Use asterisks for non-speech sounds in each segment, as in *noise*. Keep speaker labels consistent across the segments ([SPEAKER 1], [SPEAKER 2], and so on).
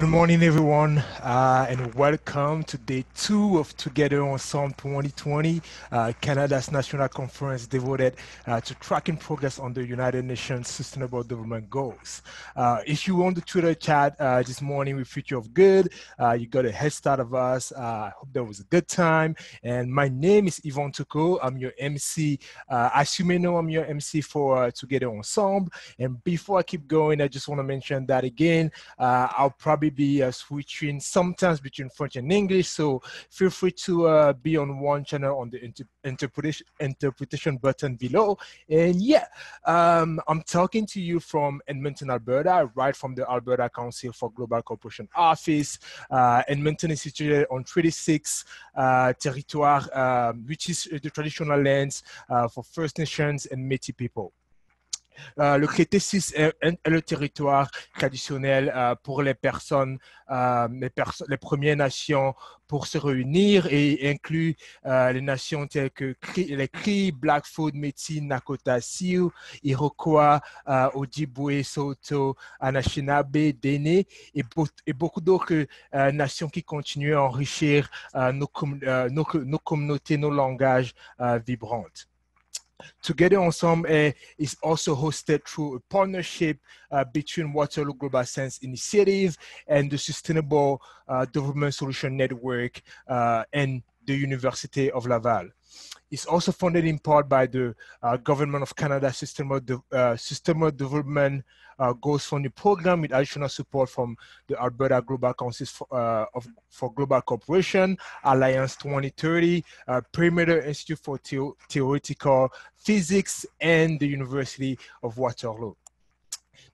[SPEAKER 1] Good morning, everyone, uh, and welcome to day two of Together on Ensemble 2020, uh, Canada's national conference devoted uh, to tracking progress on the United Nations Sustainable Development Goals. Uh, if you on the Twitter chat uh, this morning with Future of Good, uh, you got a head start of us. I hope that was a good time. And my name is Ivan Touko. I'm your MC. as you may know, I'm your MC for Together Ensemble. And before I keep going, I just want to mention that again, I'll probably be uh, switching sometimes between French and English. So feel free to uh, be on one channel on the inter interpretation interpretation button below. And yeah, um, I'm talking to you from Edmonton, Alberta, right from the Alberta Council for Global Cooperation office. Uh, Edmonton is situated on Treaty 6 uh, territoire, um, which is the traditional lands uh, for First Nations and Métis people. Euh, le traité 6 est, le territoire traditionnel euh, pour les personnes, euh, les, Premières Nations pour se réunir et inclut les nations telles que les Cris, Blackfoot, Métis, Nakota, Sioux, Iroquois, Ojibwe, Soto, Anishinaabe, Dene et, beaucoup d'autres nations qui continuent à enrichir nos, nos, nos communautés, nos langages vibrantes. Together Ensemble is also hosted through a partnership uh, between Waterloo Global Science Initiative and the Sustainable uh, Development Solution Network uh, and the University of Laval. It's also funded in part by the uh, Government of Canada Sustainable, De uh, Sustainable Development uh, Funding Program with additional support from the Alberta Global Council for, uh, of, for Global Cooperation, Alliance 2030, uh, Perimeter Institute for Theo Theoretical Physics, and the University of Waterloo.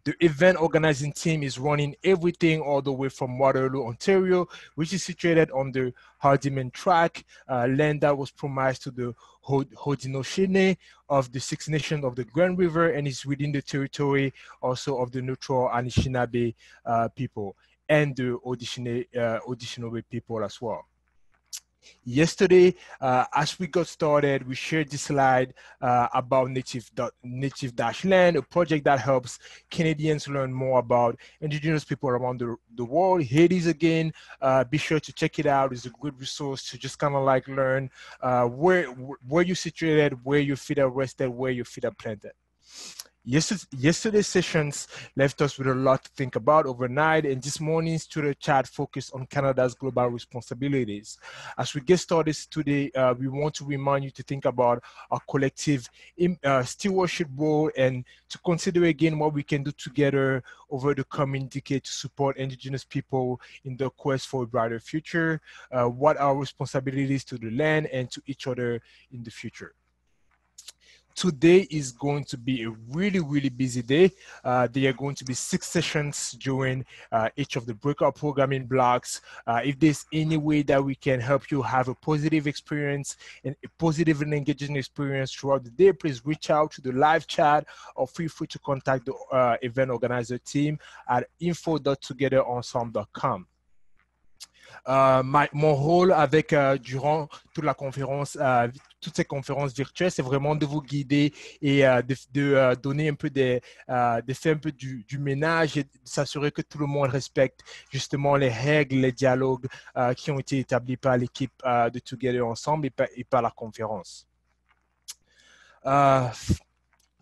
[SPEAKER 1] The event organizing team is running everything all the way from Waterloo, Ontario, which is situated on the Haldimand Tract, uh, land that was promised to the Haudenosaunee of the Six Nations of the Grand River and is within the territory also of the neutral Anishinaabe uh, people and the Haudenosaunee uh, people as well. Yesterday, uh, as we got started, we shared this slide uh, about native, native dash land, a project that helps Canadians learn more about indigenous people around the, the world. Here it is again. Uh, be sure to check it out. It's a good resource to just kind of like learn uh, where where you situated, where your feet are rested, where your feet are planted. Yesterday's sessions left us with a lot to think about overnight, and this morning's Twitter chat focused on Canada's global responsibilities. As we get started today, uh, we want to remind you to think about our collective uh, stewardship role and to consider again what we can do together over the coming decade to support Indigenous people in the quest for a brighter future, uh, what our responsibilities to the land and to each other in the future today is going to be a really, really busy day. Uh, there are going to be six sessions during uh, each of the breakout programming blocks. Uh, if there's any way that we can help you have a positive experience and a positive and engaging experience throughout the day, please reach out to the live chat or feel free to contact the uh, event organizer team at info.togetherensemble.com. Euh, mon rôle avec euh, durant toute la conférence, euh, toutes ces conférences virtuelles, c'est vraiment de vous guider et de, donner un peu de faire un peu du, ménage et de s'assurer que tout le monde respecte justement les règles, les dialogues qui ont été établis par l'équipe de Together Ensemble et par la conférence.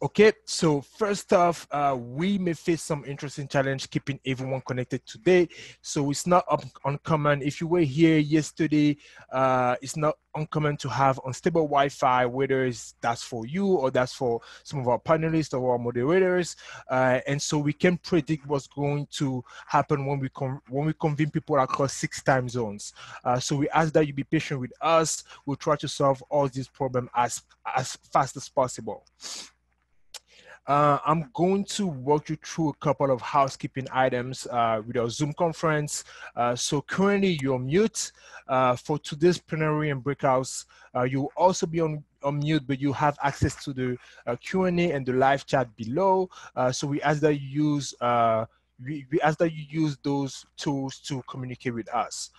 [SPEAKER 1] Okay, so first off, uh, we may face some interesting challenge keeping everyone connected today. So it's not uncommon. If you were here yesterday, uh, it's not uncommon to have unstable Wi-Fi, whether it's that's for you or that's for some of our panelists or our moderators. Uh, and so we can predict what's going to happen when we when we convene people across six time zones. Uh, so we ask that you be patient with us. We'll try to solve all these problems as as fast as possible. Uh, I'm going to walk you through a couple of housekeeping items uh, with our Zoom conference. Uh, so currently you're mute. Uh, for today's plenary and breakouts, uh, you'll also be on, on mute, but you have access to the uh, Q&A and the live chat below. so we ask that you use we, we ask that you use those tools to communicate with us.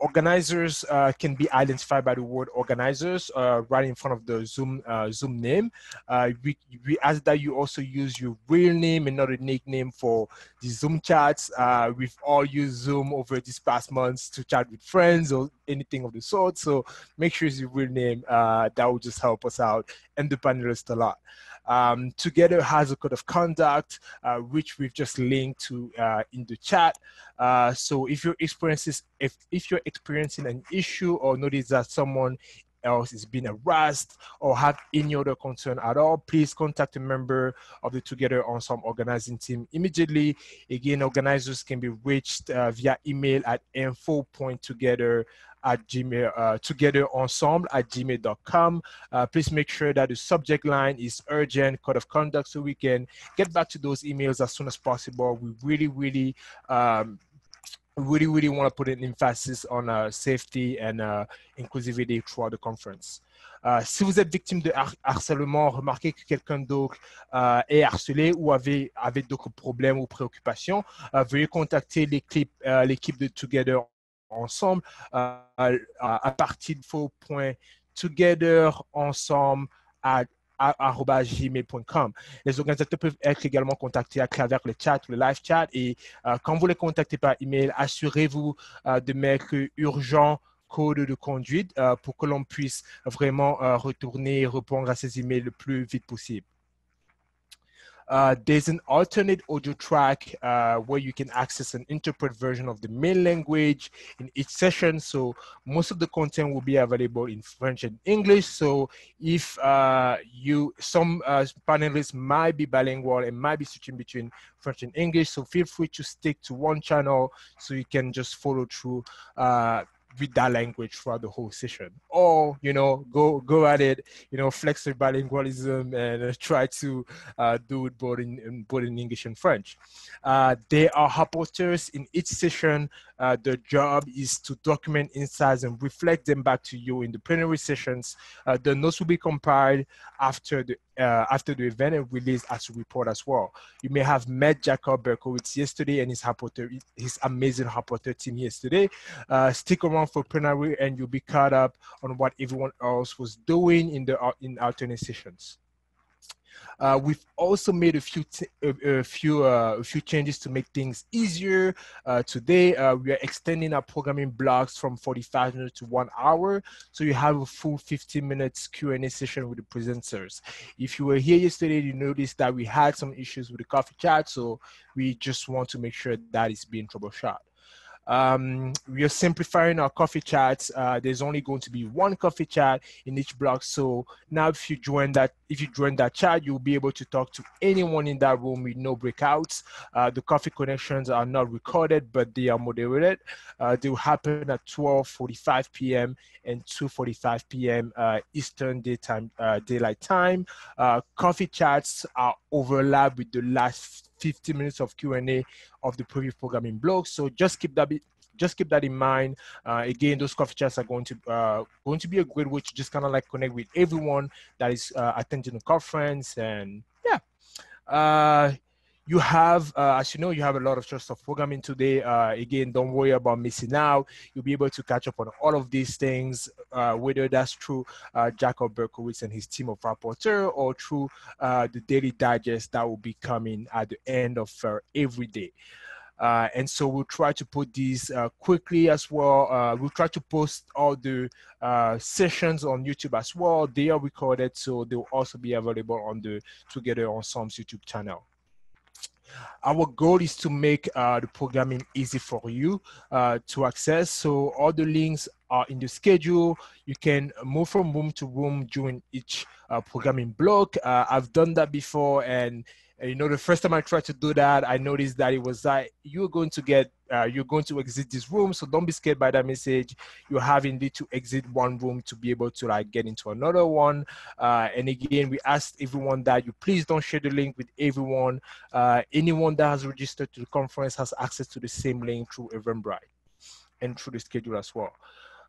[SPEAKER 1] Organizers uh, can be identified by the word organizers uh, right in front of the Zoom uh, Zoom name. Uh, we, we ask that you also use your real name and not a nickname for the Zoom chats. Uh, we've all used Zoom over these past months to chat with friends or anything of the sort. So make sure it's your real name. Uh, that will just help us out and the panelists a lot. Um, Together has a code of conduct, uh, which we've just linked to uh, in the chat. Uh, so if you're experiencing if if you're experiencing an issue or notice that someone else is being harassed or have any other concern at all, please contact a member of the Together Ensemble organizing team immediately. Again, organizers can be reached uh, via email at info.together at gmail, uh, together ensemble at gmail.com. Uh, please make sure that the subject line is urgent code of conduct so we can get back to those emails as soon as possible. We really, really, um, really, really want to put an emphasis on uh, safety and uh, inclusivity throughout the conference. Uh, si vous êtes victime de har harcèlement, remarquez que quelqu'un d'autre euh, est harcelé ou avait, avait d'autres problèmes ou préoccupations, euh, veuillez contacter l'équipe euh, de Together ensemble à, à, partir de vos points together ensemble à gmail.com. Les organisateurs peuvent être également contactés à travers le chat, le live chat. Et euh, quand vous les contactez par email, assurez-vous euh, de mettre urgent code de conduite euh, pour que l'on puisse vraiment retourner et répondre à ces emails le plus vite possible. Uh, there's an alternate audio track uh, where you can access an interpret version of the main language in each session. So most of the content will be available in French and English. So if uh, you, some uh, panelists might be bilingual and might be switching between French and English. So feel free to stick to one channel so you can just follow through uh, with that language throughout the whole session. Or you know go go at it you know flex your bilingualism and uh, try to uh, do it both in, both in english and french. Uh, there are rapporteurs in each session uh, the job is to document insights and reflect them back to you in the plenary sessions. Uh, the notes will be compiled after the uh, after the event and released as a report as well. You may have met Jacob Berkowitz yesterday and his rapporteur, his amazing rapporteur team yesterday. Uh, stick around for plenary and you'll be caught up on what everyone else was doing in the in alternate sessions. Uh, we've also made a few a, a, few uh, a few changes to make things easier. Uh, today uh, we are extending our programming blocks from 45 minutes to one hour, so you have a full 15 minutes Q&A session with the presenters. If you were here yesterday, you noticed that we had some issues with the coffee chat, so we just want to make sure that is being troubleshot. Um, we are simplifying our coffee chats. Uh, there's only going to be one coffee chat in each block. So now if you join that, if you join that chat, you'll be able to talk to anyone in that room with no breakouts. Uh, the coffee connections are not recorded, but they are moderated. Uh, they will happen at 12.45 p.m. and 2.45 p.m. Uh, Eastern daytime, uh, daylight time. Uh, coffee chats are overlapped with the last 50 minutes of Q&A of the previous programming blog. So just keep that just keep that in mind. Uh, again, those coffee chats are going to uh, going to be a great way to just kind of like connect with everyone that is uh, attending the conference. And yeah, uh, you have, uh, as you know, you have a lot of choice of programming today. Uh, again, don't worry about missing out. You'll be able to catch up on all of these things, uh, whether that's through uh, Jacob Berkowitz and his team of rapporteur or through uh, the daily digest that will be coming at the end of uh, every day. Uh, and so we'll try to put these uh, quickly as well. Uh, we'll try to post all the sessions on YouTube as well. They are recorded, so they'll also be available on the Together on Ensemble's YouTube channel. Our goal is to make uh, the programming easy for you uh, to access. So all the links are in the schedule. You can move from room to room during each uh, programming block. Uh, I've done that before and you know, the first time I tried to do that, I noticed that it was like you're going to get, uh, you're going to exit this room. So don't be scared by that message. You have indeed to exit one room to be able to like get into another one. Uh, and again, we asked everyone that you please don't share the link with everyone. Uh, anyone that has registered to the conference has access to the same link through Eventbrite and through the schedule as well.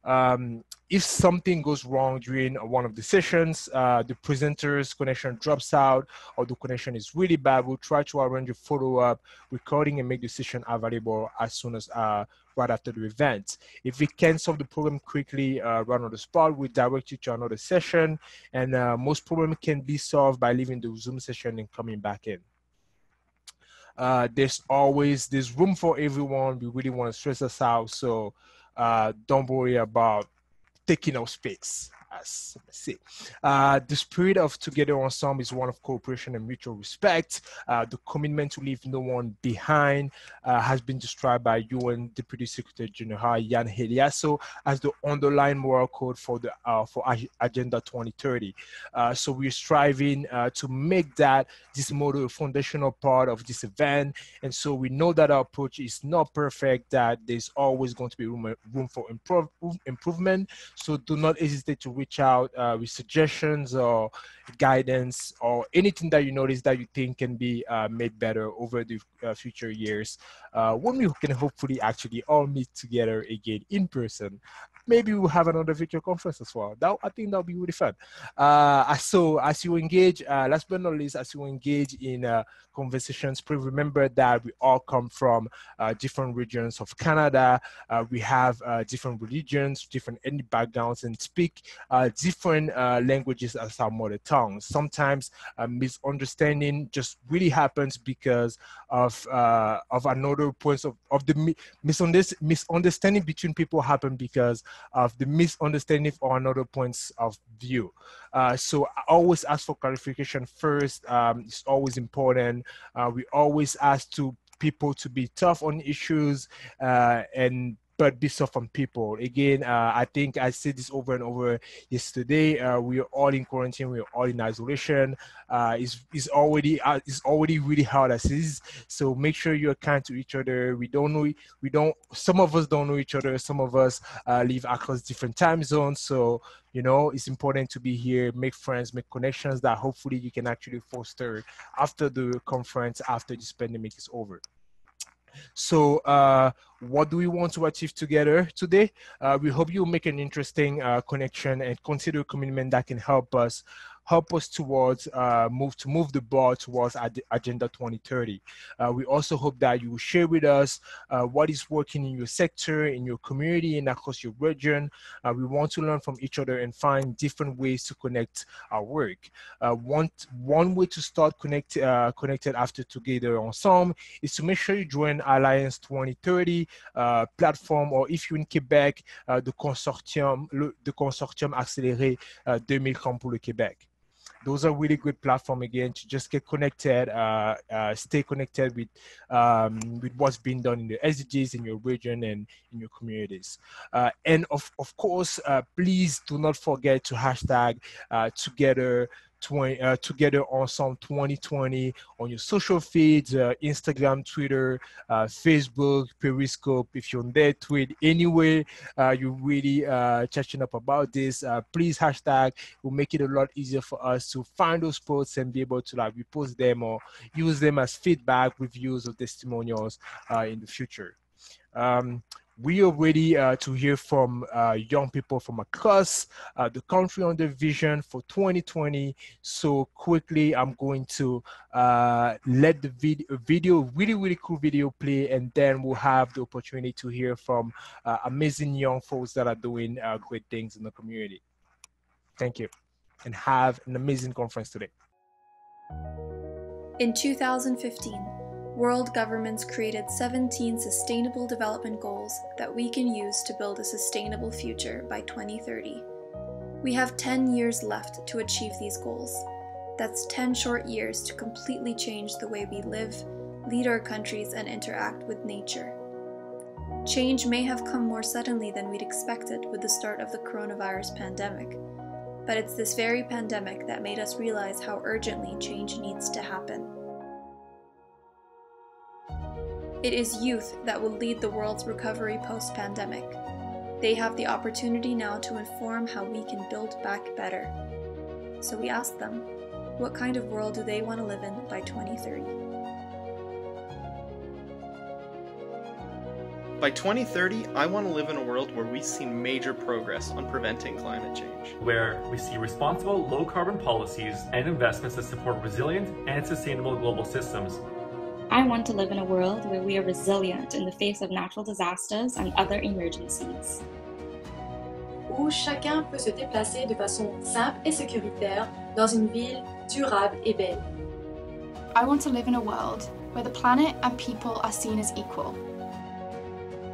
[SPEAKER 1] Um, if something goes wrong during one of the sessions, uh, the presenter's connection drops out or the connection is really bad, we'll try to arrange a follow-up recording and make the session available as soon as uh, right after the event. If we can solve the problem quickly uh, right on the spot, we direct you to another session and uh, most problems can be solved by leaving the Zoom session and coming back in. Uh, there's always there's room for everyone. We really want to stress us out, so uh, don't worry about taking up space as say. Uh, the spirit of Together Ensemble is one of cooperation and mutual respect. Uh, the commitment to leave no one behind uh, has been described by UN Deputy Secretary General Jan Eliasson as the underlying moral code for the uh, for Agenda 2030. Uh, so we're striving uh, to make that this model a foundational part of this event. And so we know that our approach is not perfect, that there's always going to be room, room for improve, improvement. So do not hesitate to reach out uh, with suggestions or guidance or anything that you notice that you think can be uh, made better over the uh, future years uh, when we can hopefully actually all meet together again in person maybe we'll have another virtual conference as well. That I think that'll be really fun. Uh, so as you engage, uh, last but not least, as you engage in uh, conversations, please remember that we all come from uh, different regions of Canada. Uh, we have uh, different religions, different ethnic backgrounds, and speak different languages as our mother tongue. Sometimes a misunderstanding just really happens because of of another points of, of the misunderstanding between people happen because of the misunderstanding or another points of view. Uh, so I always ask for clarification first. Um, it's always important. Uh, we always ask to people to be tough on issues uh, and be soft on people. Again, uh, I think I said this over and over yesterday. Uh, we are all in quarantine. We are all in isolation. Uh, it's, it's already uh, it's already really hard as is. So make sure you're kind to each other. We don't know. We don't. Some of us don't know each other. Some of us uh, live across different time zones. So you know it's important to be here, make friends, make connections that hopefully you can actually foster after the conference, after this pandemic is over. So uh, what do we want to achieve together today? Uh, we hope you make an interesting uh, connection and consider a commitment that can help us help us towards uh, move to move the ball towards Ad Agenda 2030. Uh, we also hope that you will share with us uh, what is working in your sector, in your community, and across your region. Uh, we want to learn from each other and find different ways to connect our work. Uh, one, one way to start connect, uh, connected after Together Ensemble is to make sure you join Alliance 2030 platform, or if you're in Quebec, the consortium, le, the consortium accéléré 2000 pour le Québec those are really good platform again to just get connected, uh, uh, stay connected with um, with what's being done in the SDGs in your region and in your communities. Uh, and of of course, uh, please do not forget to hashtag uh, together 20, uh, Together Ensemble 2020 on your social feeds, uh, Instagram, Twitter, uh, Facebook, Periscope. If you're on there, tweet anyway, uh, you're really uh, catching up about this. Uh, please hashtag. Will make it a lot easier for us to find those posts and be able to like repost them or use them as feedback, reviews, or testimonials in the future. Um, we are ready uh, to hear from uh, young people from across uh, the country on their vision for 2020. So quickly, I'm going to uh, let the vid video, really, really cool video play, and then we'll have the opportunity to hear from uh, amazing young folks that are doing uh, great things in the community. Thank you, and have an amazing conference today.
[SPEAKER 2] In 2015, world governments created 17 Sustainable Development Goals that we can use to build a sustainable future by 2030. We have 10 years left to achieve these goals. That's 10 short years to completely change the way we live, lead our countries, and interact with nature. Change may have come more suddenly than we'd expected with the start of the coronavirus pandemic, but it's this very pandemic that made us realize how urgently change needs to happen. It is youth that will lead the world's recovery post pandemic. They have the opportunity now to inform how we can build back better. So we ask them, what kind of world do they want to live in by 2030?
[SPEAKER 3] By 2030, I want to live in a world where we see major progress on preventing climate change.
[SPEAKER 4] Where we see responsible low carbon policies and investments that support resilient and sustainable global systems.
[SPEAKER 5] I want to live in a world where we are resilient in the face of natural disasters and other emergencies.
[SPEAKER 6] Où chacun peut se déplacer de façon simple et sécuritaire dans une ville durable et belle.
[SPEAKER 7] I want to live in a world where the planet and people are seen as equal.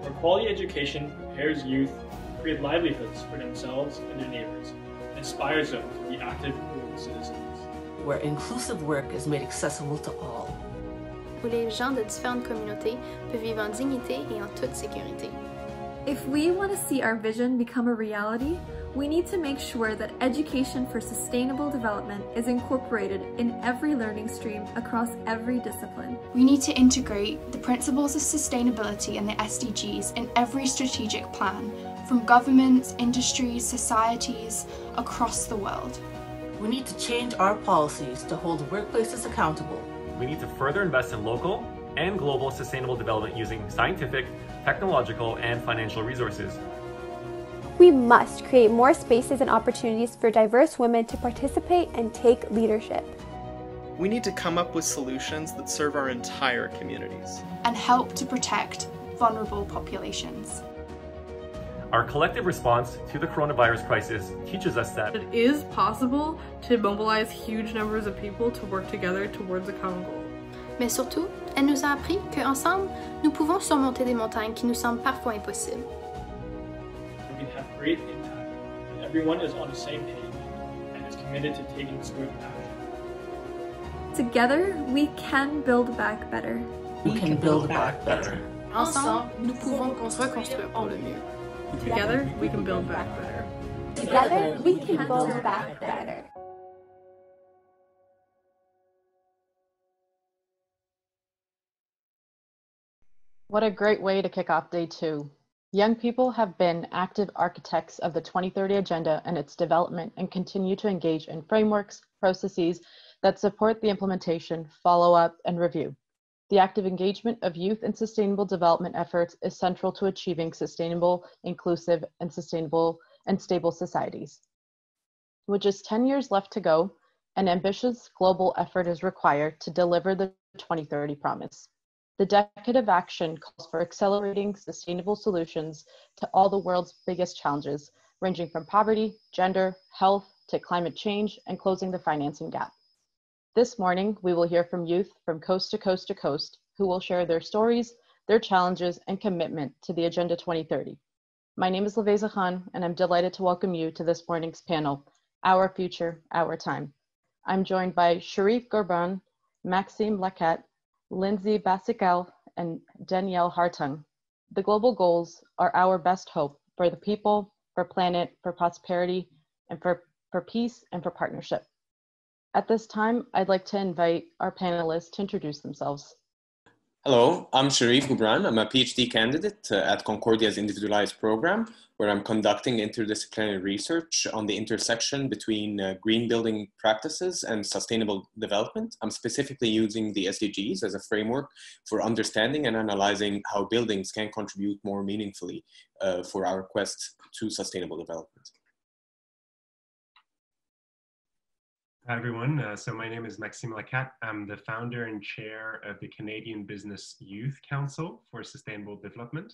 [SPEAKER 8] Where quality education prepares youth to create livelihoods for themselves and their neighbors, and inspires them to be active global citizens.
[SPEAKER 9] Where inclusive work is made accessible to all.
[SPEAKER 10] Où les gens de différentes communautés peuvent vivre en dignité et en toute sécurité.
[SPEAKER 2] If we want to see our vision become a reality, we need to make sure that education for sustainable development is incorporated in every learning stream across every discipline.
[SPEAKER 7] We need to integrate the principles of sustainability and the SDGs in every strategic plan, from governments, industries, societies across the world.
[SPEAKER 9] We need to change our policies to hold workplaces accountable.
[SPEAKER 4] We need to further invest in local and global sustainable development using scientific, technological, and financial resources.
[SPEAKER 11] We must create more spaces and opportunities for diverse women to participate and take leadership.
[SPEAKER 3] We need to come up with solutions that serve our entire communities
[SPEAKER 7] and help to protect vulnerable populations.
[SPEAKER 4] Our collective response to the coronavirus crisis teaches us that
[SPEAKER 12] it is possible to mobilize huge numbers of people to work together towards a common goal.
[SPEAKER 10] Mais surtout, elle nous a appris qu'ensemble, nous pouvons surmonter des montagnes qui nous semblent parfois impossibles.
[SPEAKER 8] We can have great impact when everyone is on the same page and is committed to taking swift action.
[SPEAKER 2] Together, we can build back better.
[SPEAKER 9] We, we can, can build, build back, back better.
[SPEAKER 10] Ensemble, nous pouvons reconstruire pour le mieux.
[SPEAKER 12] Together, we can build back better.
[SPEAKER 11] Together, we can build back better.
[SPEAKER 13] What a great way to kick off day two. Young people have been active architects of the 2030 Agenda and its development and continue to engage in frameworks, processes that support the implementation, follow up, and review. The active engagement of youth in sustainable development efforts is central to achieving sustainable, inclusive, and sustainable and stable societies. With just 10 years left to go, an ambitious global effort is required to deliver the 2030 promise. The Decade of Action calls for accelerating sustainable solutions to all the world's biggest challenges, ranging from poverty, gender, health, to climate change, and closing the financing gap. This morning, we will hear from youth from coast to coast to coast who will share their stories, their challenges, and commitment to the Agenda 2030. My name is Laveza Khan, and I'm delighted to welcome you to this morning's panel, Our Future, Our Time. I'm joined by Sherif Goubran, Maxime Lakat, Lindsey Bacigal, and Danielle Hartung. The global goals are our best hope for the people, for planet, for prosperity, and for, for peace and for partnership. At this time, I'd like to invite our panelists to introduce themselves.
[SPEAKER 14] Hello, I'm Sherif Goubran. I'm a PhD candidate uh, at Concordia's Individualized Program, where I'm conducting interdisciplinary research on the intersection between uh, green building practices and sustainable development. I'm specifically using the SDGs as a framework for understanding and analyzing how buildings can contribute more meaningfully uh, for our quest to sustainable development.
[SPEAKER 15] Hi, everyone. Uh, so my name is Maxime Lakat. I'm the founder and chair of the Canadian Business Youth Council for Sustainable Development.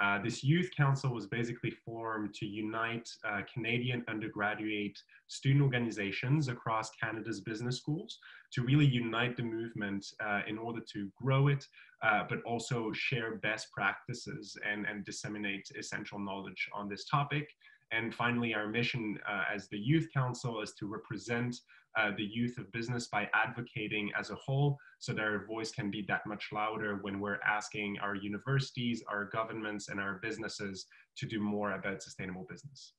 [SPEAKER 15] Uh, this youth council was basically formed to unite uh, Canadian undergraduate student organizations across Canada's business schools to really unite the movement uh, in order to grow it, uh, but also share best practices and, and disseminate essential knowledge on this topic. And finally, our mission uh, as the Youth Council is to represent uh, the youth of business by advocating as a whole so that our voice can be that much louder when we're asking our universities, our governments, and our businesses to do more about sustainable business.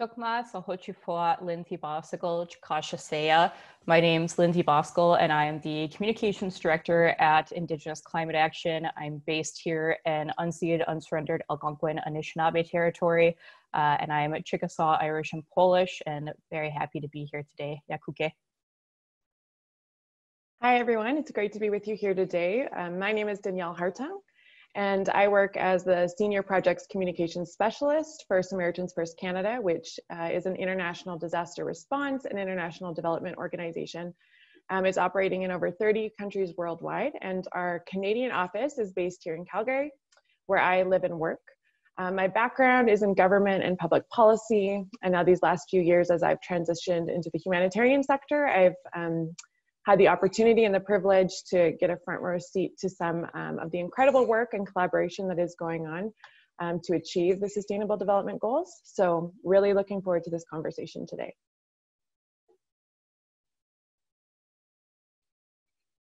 [SPEAKER 16] Chukma Sahochufua Lindsey Bacigal Chikashasea. My name's Lindsey Bacigal, and I am the Communications Director at Indigenous Climate Action. I'm based here in unceded, unsurrendered Algonquin Anishinaabe territory, uh, and I'm a Chickasaw, Irish, and Polish, and very happy to be here today. Yakuke.
[SPEAKER 17] Hi, everyone. It's great to be with you here today. Um, my name is Danielle Hartung, and I work as the Senior Projects Communications Specialist for Samaritan's Purse Canada, which uh, is an international disaster response and international development organization. Um, it's operating in over 30 countries worldwide, and our Canadian office is based here in Calgary, where I live and work. Um, my background is in government and public policy, and now these last few years, as I've transitioned into the humanitarian sector, I've um, had the opportunity and the privilege to get a front row seat to some um, of the incredible work and collaboration that is going on um, to achieve the Sustainable Development Goals. So really looking forward to this conversation today.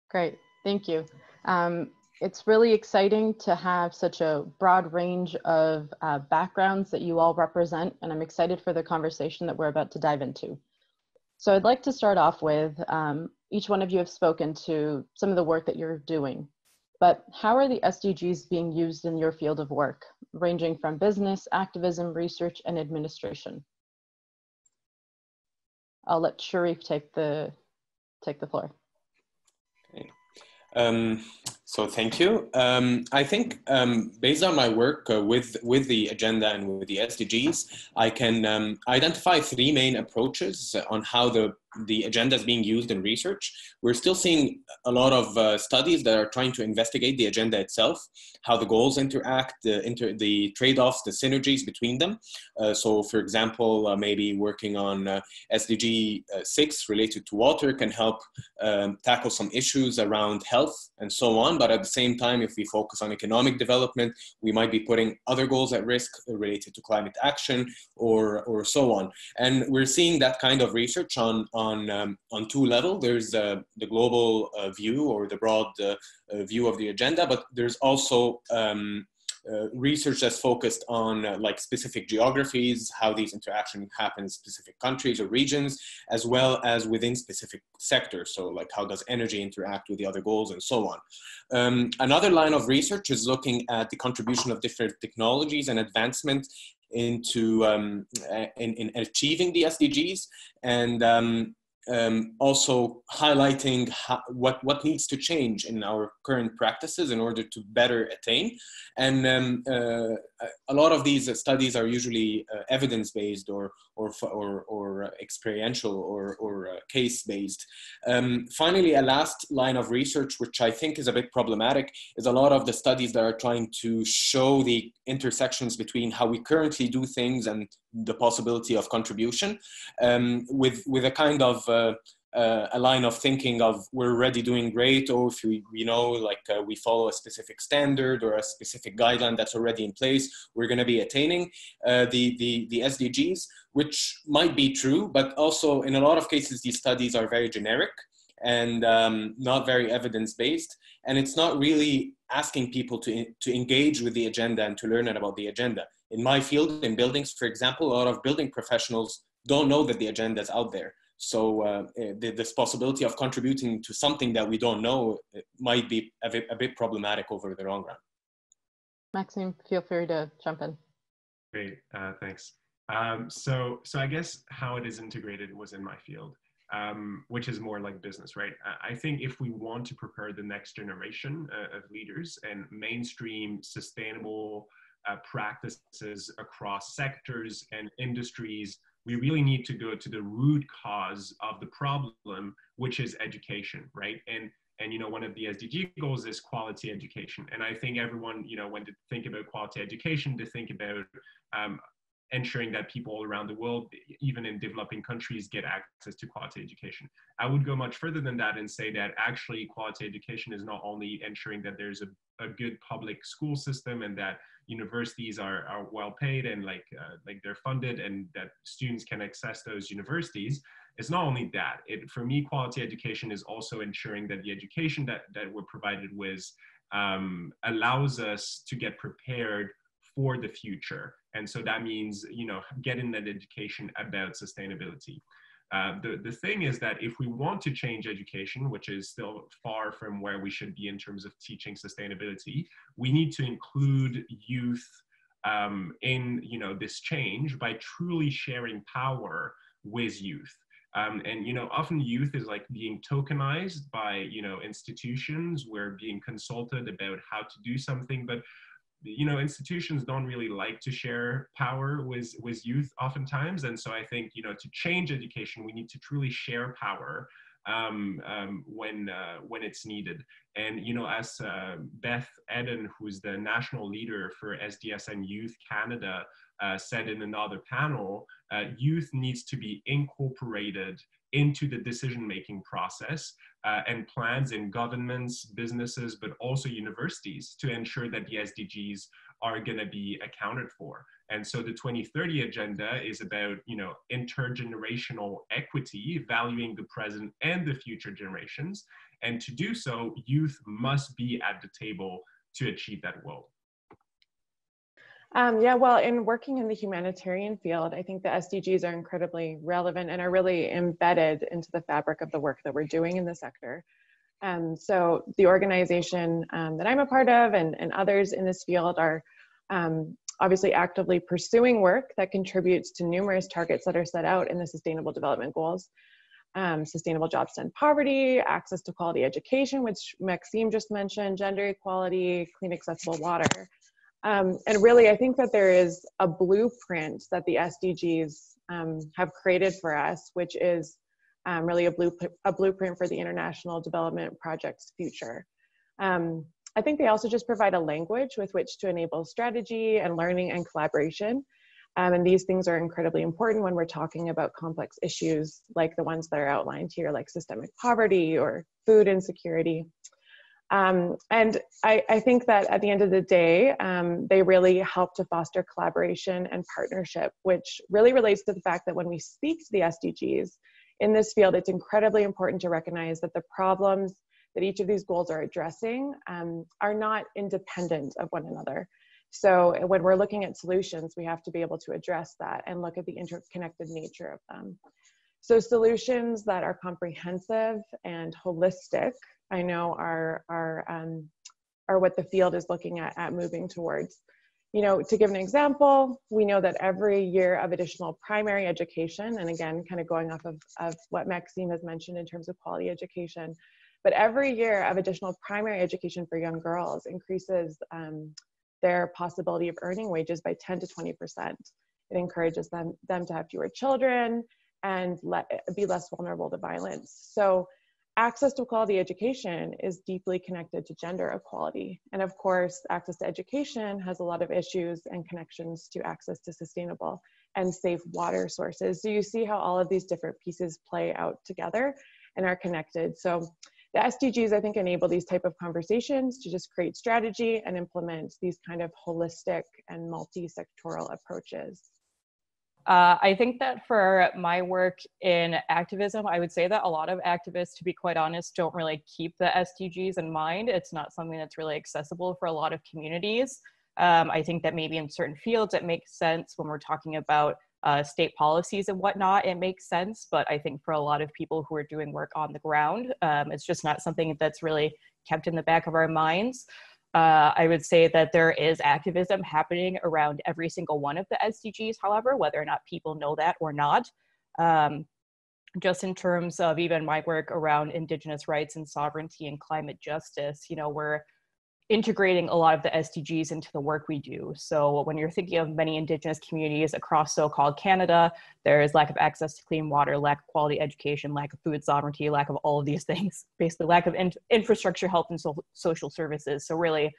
[SPEAKER 13] Great, thank you. Um, it's really exciting to have such a broad range of uh, backgrounds that you all represent, and I'm excited for the conversation that we're about to dive into. So I'd like to start off with um, each one of you have spoken to some of the work that you're doing, but how are the SDGs being used in your field of work, ranging from business, activism, research, and administration? I'll let Sherif take the, take the floor.
[SPEAKER 14] Okay. Um, so thank you. Um, I think um, based on my work uh, with with the agenda and with the SDGs, I can um, identify three main approaches on how the the agenda is being used in research. We're still seeing a lot of uh, studies that are trying to investigate the agenda itself, how the goals interact, the, inter the trade-offs, the synergies between them. Uh, so for example, uh, maybe working on uh, SDG uh, 6 related to water can help um, tackle some issues around health and so on. But at the same time, if we focus on economic development, we might be putting other goals at risk related to climate action or, or so on. And we're seeing that kind of research on, on on um, on two levels. There's uh, the global uh, view or the broad uh, view of the agenda, but there's also um, uh, research that's focused on uh, like specific geographies, how these interactions happen in specific countries or regions, as well as within specific sectors. So like how does energy interact with the other goals and so on. Um, another line of research is looking at the contribution of different technologies and advancement into um, in, in, achieving the SDGs and um, um, also highlighting how, what, what needs to change in our current practices in order to better attain. And um, uh, a lot of these studies are usually uh, evidence-based or, or, or, or experiential or, or uh, case-based. Um, finally, a last line of research, which I think is a bit problematic, is a lot of the studies that are trying to show the intersections between how we currently do things and the possibility of contribution um, with, with a kind of uh, uh, a line of thinking of we're already doing great or if we, you know like uh, we follow a specific standard or a specific guideline that's already in place we're going to be attaining uh, the, the, the sdgs which might be true but also in a lot of cases these studies are very generic and um, not very evidence-based and it's not really asking people to, to engage with the agenda and to learn about the agenda. In my field in buildings for example a lot of building professionals don't know that the agenda is out there so uh, eh, this possibility of contributing to something that we don't know might be a bit, a bit problematic over the long run.
[SPEAKER 13] Maxime, feel free to jump in.
[SPEAKER 15] Great, uh, thanks. Um, so, so I guess how it is integrated was in my field, um, which is more like business, right? I think if we want to prepare the next generation uh, of leaders and mainstream sustainable uh, practices across sectors and industries we really need to go to the root cause of the problem, which is education, right? And and you know one of the SDG goals is quality education. And I think everyone, you know, when to think about quality education, to think about um, ensuring that people all around the world, even in developing countries, get access to quality education. I would go much further than that and say that actually quality education is not only ensuring that there's a, a good public school system and that universities are, are well paid and like uh, like they're funded and that students can access those universities it's not only that. It for me quality education is also ensuring that the education that that we're provided with um, allows us to get prepared for the future. And so that means you know getting that education about sustainability uh, the, the thing is that if we want to change education, which is still far from where we should be in terms of teaching sustainability, we need to include youth um, in you know, this change by truly sharing power with youth. Um, and you know, often youth is like being tokenized by you know institutions. We're being consulted about how to do something, but you know institutions don't really like to share power with with youth oftentimes and so i think you know to change education we need to truly share power um, um, when uh, when it's needed. And you know, as uh, Beth Eden, who's the national leader for SDSN Youth Canada, uh, said in another panel, uh, youth needs to be incorporated into the decision-making process uh, and plans in governments, businesses, but also universities to ensure that the SDGs are going to be accounted for. And so the 2030 agenda is about, you know, intergenerational equity, valuing the present and the future generations. And to do so, youth must be at the table to achieve that goal.
[SPEAKER 17] Um, yeah, well, in working in the humanitarian field, I think the SDGs are incredibly relevant and are really embedded into the fabric of the work that we're doing in the sector. Um, so the organization um, that I'm a part of and, and others in this field are um, obviously actively pursuing work that contributes to numerous targets that are set out in the Sustainable Development Goals. Um, sustainable jobs and poverty, access to quality education, which Maxime just mentioned, gender equality, clean accessible water. Um, and really, I think that there is a blueprint that the SDGs um, have created for us, which is um, really a, blue, a blueprint for the International Development Project's future. Um, I think they also just provide a language with which to enable strategy and learning and collaboration. Um, and these things are incredibly important when we're talking about complex issues like the ones that are outlined here, like systemic poverty or food insecurity. Um, and I, I, think that at the end of the day, um, they really help to foster collaboration and partnership, which really relates to the fact that when we speak to the SDGs in this field, it's incredibly important to recognize that the problems that each of these goals are addressing um, are not independent of one another. So when we're looking at solutions, we have to be able to address that and look at the interconnected nature of them. So solutions that are comprehensive and holistic, I know are, are, um, are what the field is looking at, at moving towards. You know, to give an example, we know that every year of additional primary education, and again, kind of going off of, of what Maxime has mentioned in terms of quality education, but every year of additional primary education for young girls increases um, their possibility of earning wages by 10 to 20%. It encourages them, them to have fewer children and let, be less vulnerable to violence. So access to quality education is deeply connected to gender equality. And of course, access to education has a lot of issues and connections to access to sustainable and safe water sources. So you see how all of these different pieces play out together and are connected. So the SDGs, I think, enable these type of conversations to just create strategy and implement these kind of holistic and multi-sectoral approaches.
[SPEAKER 16] Uh, I think that for my work in activism, I would say that a lot of activists, to be quite honest, don't really keep the SDGs in mind. It's not something that's really accessible for a lot of communities. Um, I think that maybe in certain fields it makes sense when we're talking about uh, state policies and whatnot, it makes sense. But I think for a lot of people who are doing work on the ground, um, it's just not something that's really kept in the back of our minds. Uh, I would say that there is activism happening around every single one of the SDGs, however, whether or not people know that or not. Um, just in terms of even my work around Indigenous rights and sovereignty and climate justice, you know, we're integrating a lot of the SDGs into the work we do. So when you're thinking of many Indigenous communities across so-called Canada, there is lack of access to clean water, lack of quality education, lack of food sovereignty, lack of all of these *laughs* things, basically lack of in infrastructure, health, and so social services. So really,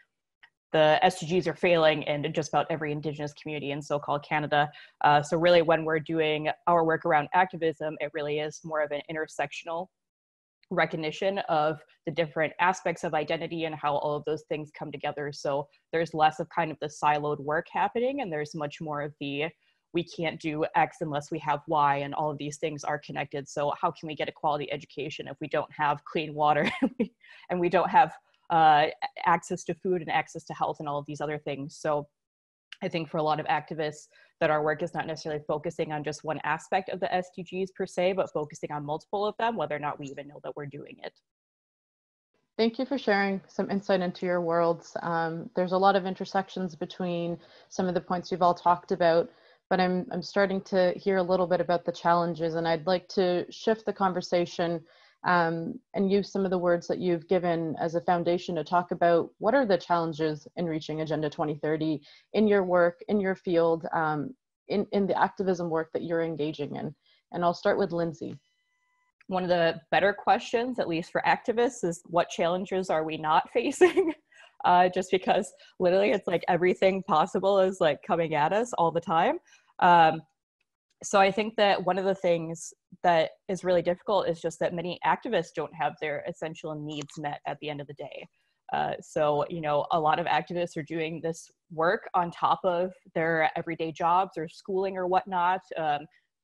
[SPEAKER 16] the SDGs are failing in just about every Indigenous community in so-called Canada. Uh, so really, when we're doing our work around activism, it really is more of an intersectional recognition of the different aspects of identity and how all of those things come together. So there's less of kind of the siloed work happening, and there's much more of the we can't do X unless we have Y, and all of these things are connected. So how can we get a quality education if we don't have clean water *laughs* and we don't have uh, access to food and access to health and all of these other things? So I think for a lot of activists, that our work is not necessarily focusing on just one aspect of the SDGs per se, but focusing on multiple of them, whether or not we even know that we're doing it.
[SPEAKER 13] Thank you for sharing some insight into your worlds. Um, there's a lot of intersections between some of the points you've all talked about, but I'm, I'm starting to hear a little bit about the challenges, and I'd like to shift the conversation um, and use some of the words that you've given as a foundation to talk about what are the challenges in reaching Agenda 2030 in your work, in your field, um, in, in the activism work that you're engaging in. And I'll start with Lindsey.
[SPEAKER 16] One of the better questions, at least for activists, is what challenges are we not *laughs* facing? uh, just because literally it's like everything possible is like coming at us all the time. Um, so I think that one of the things that is really difficult is just that many activists don't have their essential needs met at the end of the day. Uh, so, you know, a lot of activists are doing this work on top of their everyday jobs or schooling or whatnot, um,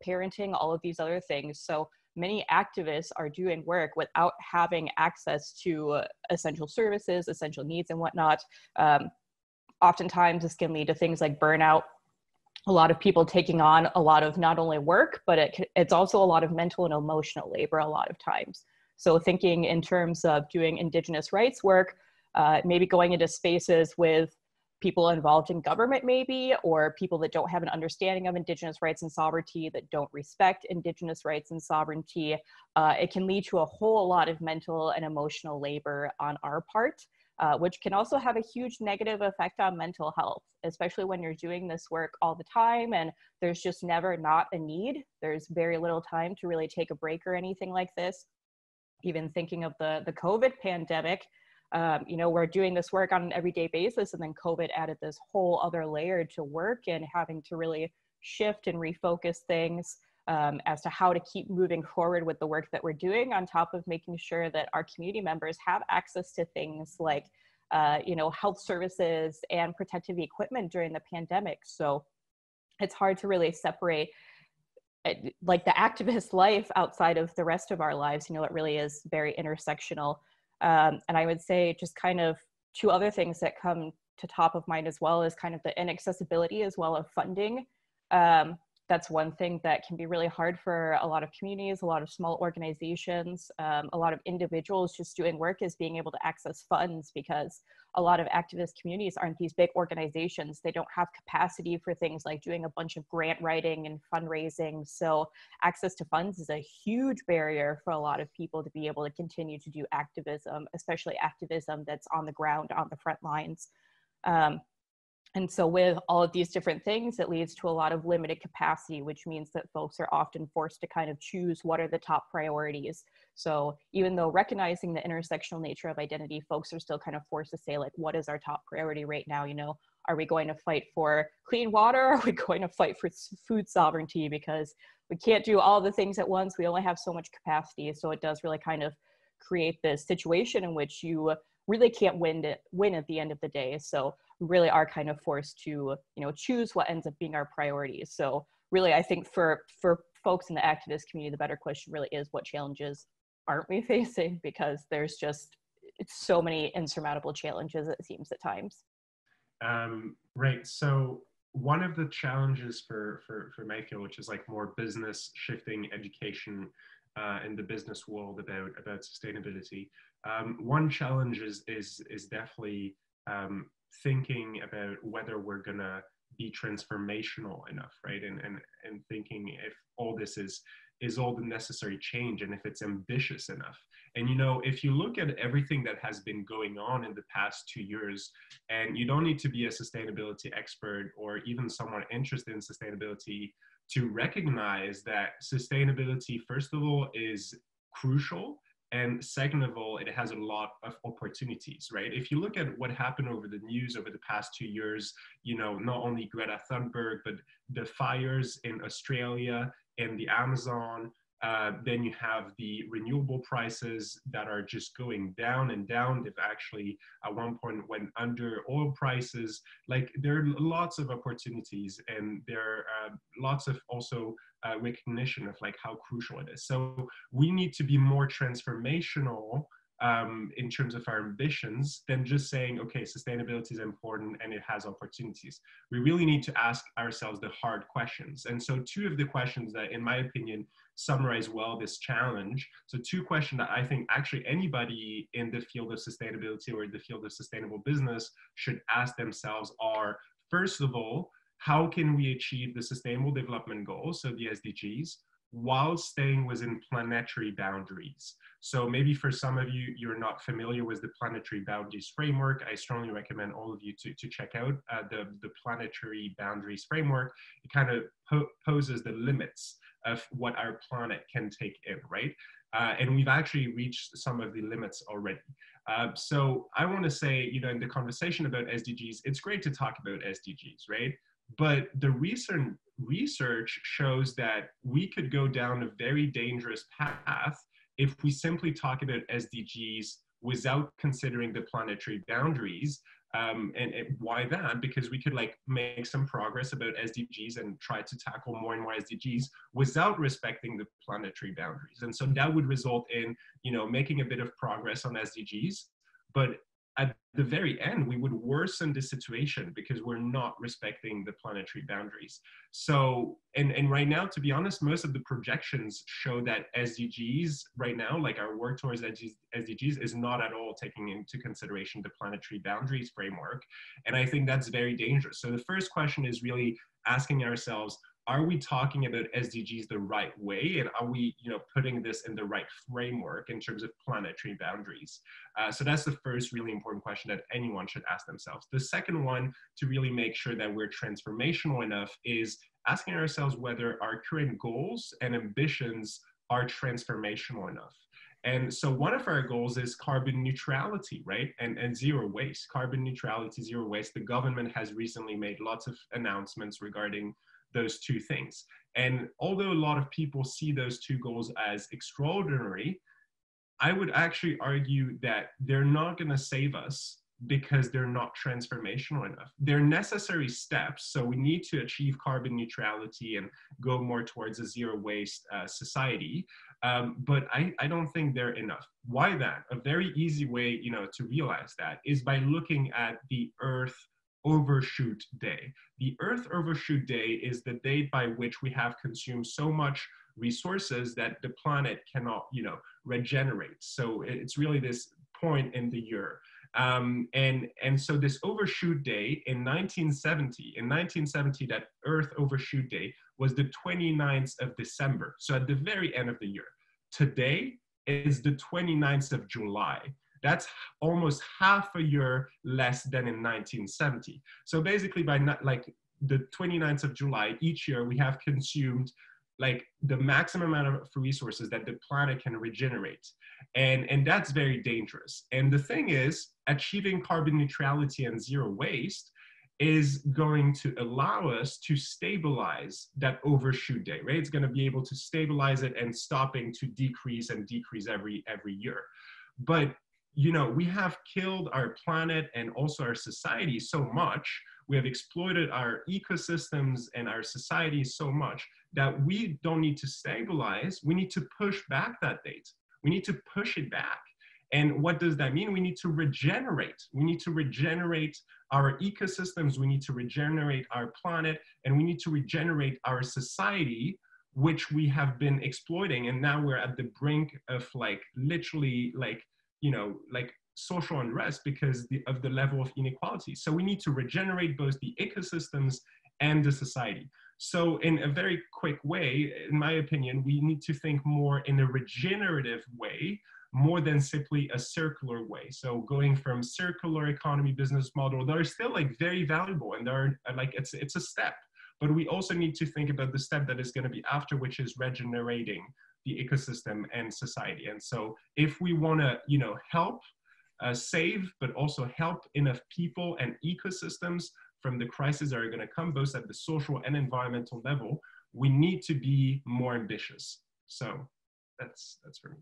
[SPEAKER 16] parenting, all of these other things. So many activists are doing work without having access to uh, essential services, essential needs, and whatnot. Um, oftentimes, this can lead to things like burnout, a lot of people taking on a lot of not only work, but it, it's also a lot of mental and emotional labor a lot of times. So thinking in terms of doing Indigenous rights work, uh, maybe going into spaces with people involved in government maybe, or people that don't have an understanding of Indigenous rights and sovereignty, that don't respect Indigenous rights and sovereignty, uh, it can lead to a whole lot of mental and emotional labor on our part uh, which can also have a huge negative effect on mental health, especially when you're doing this work all the time and there's just never not a need. There's very little time to really take a break or anything like this. Even thinking of the, the COVID pandemic, um, you know, we're doing this work on an everyday basis, and then COVID added this whole other layer to work and having to really shift and refocus things um, as to how to keep moving forward with the work that we're doing on top of making sure that our community members have access to things like uh, you know health services and protective equipment during the pandemic. So it's hard to really separate eh, like the activist *laughs* life outside of the rest of our lives. You know it really is very intersectional. Um, and i would say just kind of two other things that come to top of mind as well is kind of the inaccessibility as well of funding. Um, that's one thing that can be really hard for a lot of communities, a lot of small organizations, um, a lot of individuals just doing work is being able to access funds because a lot of activist communities aren't these big organizations. They don't have capacity for things like doing a bunch of grant writing and fundraising. So access to funds is a huge barrier for a lot of people to be able to continue to do activism, especially activism that's on the ground, on the front lines. Um, and so with all of these different things, it leads to a lot of limited capacity, which means that folks are often forced to kind of choose what are the top priorities. So even though recognizing the intersectional nature of identity, folks are still kind of forced to say like, what is our top priority right now? You know, are we going to fight for clean water? *laughs* Are we going to fight for food sovereignty? Because we can't do all the things at once. We only have so much capacity. So it does really kind of create this situation in which you really can't win it, win at the end of the day. So really are kind of forced to you know choose what ends up being our priorities. So really i think for for folks in the activist community the better question really is what challenges aren't we *laughs* facing? Because there's just it's so many insurmountable challenges it seems at times.
[SPEAKER 15] Um, right. So one of the challenges for for for Mayfield, which is like more business shifting education uh, in the business world about about sustainability. Um, one challenge is is is definitely um, thinking about whether we're gonna be transformational enough, right? And and and thinking if all this is is all the necessary change and if it's ambitious enough. And you know, if you look at everything that has been going on in the past two years, and you don't need to be a sustainability expert or even someone interested in sustainability to recognize that sustainability, first of all, is crucial and second of all, it has a lot of opportunities, right? If you look at what happened over the news over the past two years, you know, not only Greta Thunberg, but the fires in Australia, in the Amazon, uh, then you have the renewable prices that are just going down and down. They've actually at one point went under oil prices. Like there are lots of opportunities, and there are uh, lots of also uh, recognition of like how crucial it is. So we need to be more transformational um, in terms of our ambitions than just saying, okay, sustainability is important and it has opportunities. We really need to ask ourselves the hard questions. And so, two of the questions that, in my opinion, summarize well this challenge. So, two questions that I think actually anybody in the field of sustainability or the field of sustainable business should ask themselves are first of all, how can we achieve the Sustainable Development Goals, so the SDGs, while staying within planetary boundaries. So maybe for some of you, you're not familiar with the planetary boundaries framework. I strongly recommend all of you to, to check out uh, the, the planetary boundaries framework. It kind of po poses the limits of what our planet can take in, right? Uh, and we've actually reached some of the limits already. Uh, so I want to say, you know, in the conversation about SDGs, it's great to talk about SDGs, right? But the recent research shows that we could go down a very dangerous path if we simply talk about SDGs without considering the planetary boundaries. Um, and, and, why that? Because we could like make some progress about SDGs and try to tackle more and more SDGs without respecting the planetary boundaries. And so that would result in, you know, making a bit of progress on SDGs, but at the very end, we would worsen the situation because we're not respecting the planetary boundaries. So, and, and right now, to be honest, most of the projections show that SDGs right now, like our work towards SDGs, is not at all taking into consideration the planetary boundaries framework. And I think that's very dangerous. So the first question is really asking ourselves, are we talking about SDGs the right way? And are we, you know, putting this in the right framework in terms of planetary boundaries? Uh, so that's the first really important question that anyone should ask themselves. The second one to really make sure that we're transformational enough is asking ourselves whether our current goals and ambitions are transformational enough. And so one of our goals is carbon neutrality, right? And, and zero waste, carbon neutrality, zero waste. The government has recently made lots of announcements regarding those two things. And although a lot of people see those two goals as extraordinary, I would actually argue that they're not going to save us because they're not transformational enough. They're necessary steps. So we need to achieve carbon neutrality and go more towards a zero waste uh, society. Um, but I, I don't think they're enough. Why that? A very easy way, you know, to realize that is by looking at the Earth overshoot day. The Earth overshoot day is the date by which we have consumed so much resources that the planet cannot, you know, regenerate. So it's really this point in the year. Um, and, and so this overshoot day in 1970, in 1970, that Earth overshoot day was the 29th of December. So at the very end of the year. Today is the 29th of July. That's almost half a year less than in 1970. So basically by not, like the 29th of July each year, we have consumed like the maximum amount of resources that the planet can regenerate. And, and that's very dangerous. And the thing is, achieving carbon neutrality and zero waste is going to allow us to stabilize that overshoot day, right? It's going to be able to stabilize it and stopping to decrease and decrease every every year. But you know, we have killed our planet and also our society so much. We have exploited our ecosystems and our society so much that we don't need to stabilize. We need to push back that date. We need to push it back. And what does that mean? We need to regenerate. We need to regenerate our ecosystems. We need to regenerate our planet and we need to regenerate our society, which we have been exploiting. And now we're at the brink of like literally like you know, like social unrest because the, of the level of inequality. So we need to regenerate both the ecosystems and the society. So in a very quick way, in my opinion, we need to think more in a regenerative way more than simply a circular way. So going from circular economy business model, that are still like very valuable and they're like, it's, it's a step, but we also need to think about the step that is gonna be after, which is regenerating the ecosystem and society. And so if we want to, you know, help uh, save, but also help enough people and ecosystems from the crises that are going to come, both at the social and environmental level, we need to be more ambitious. So that's that's for me.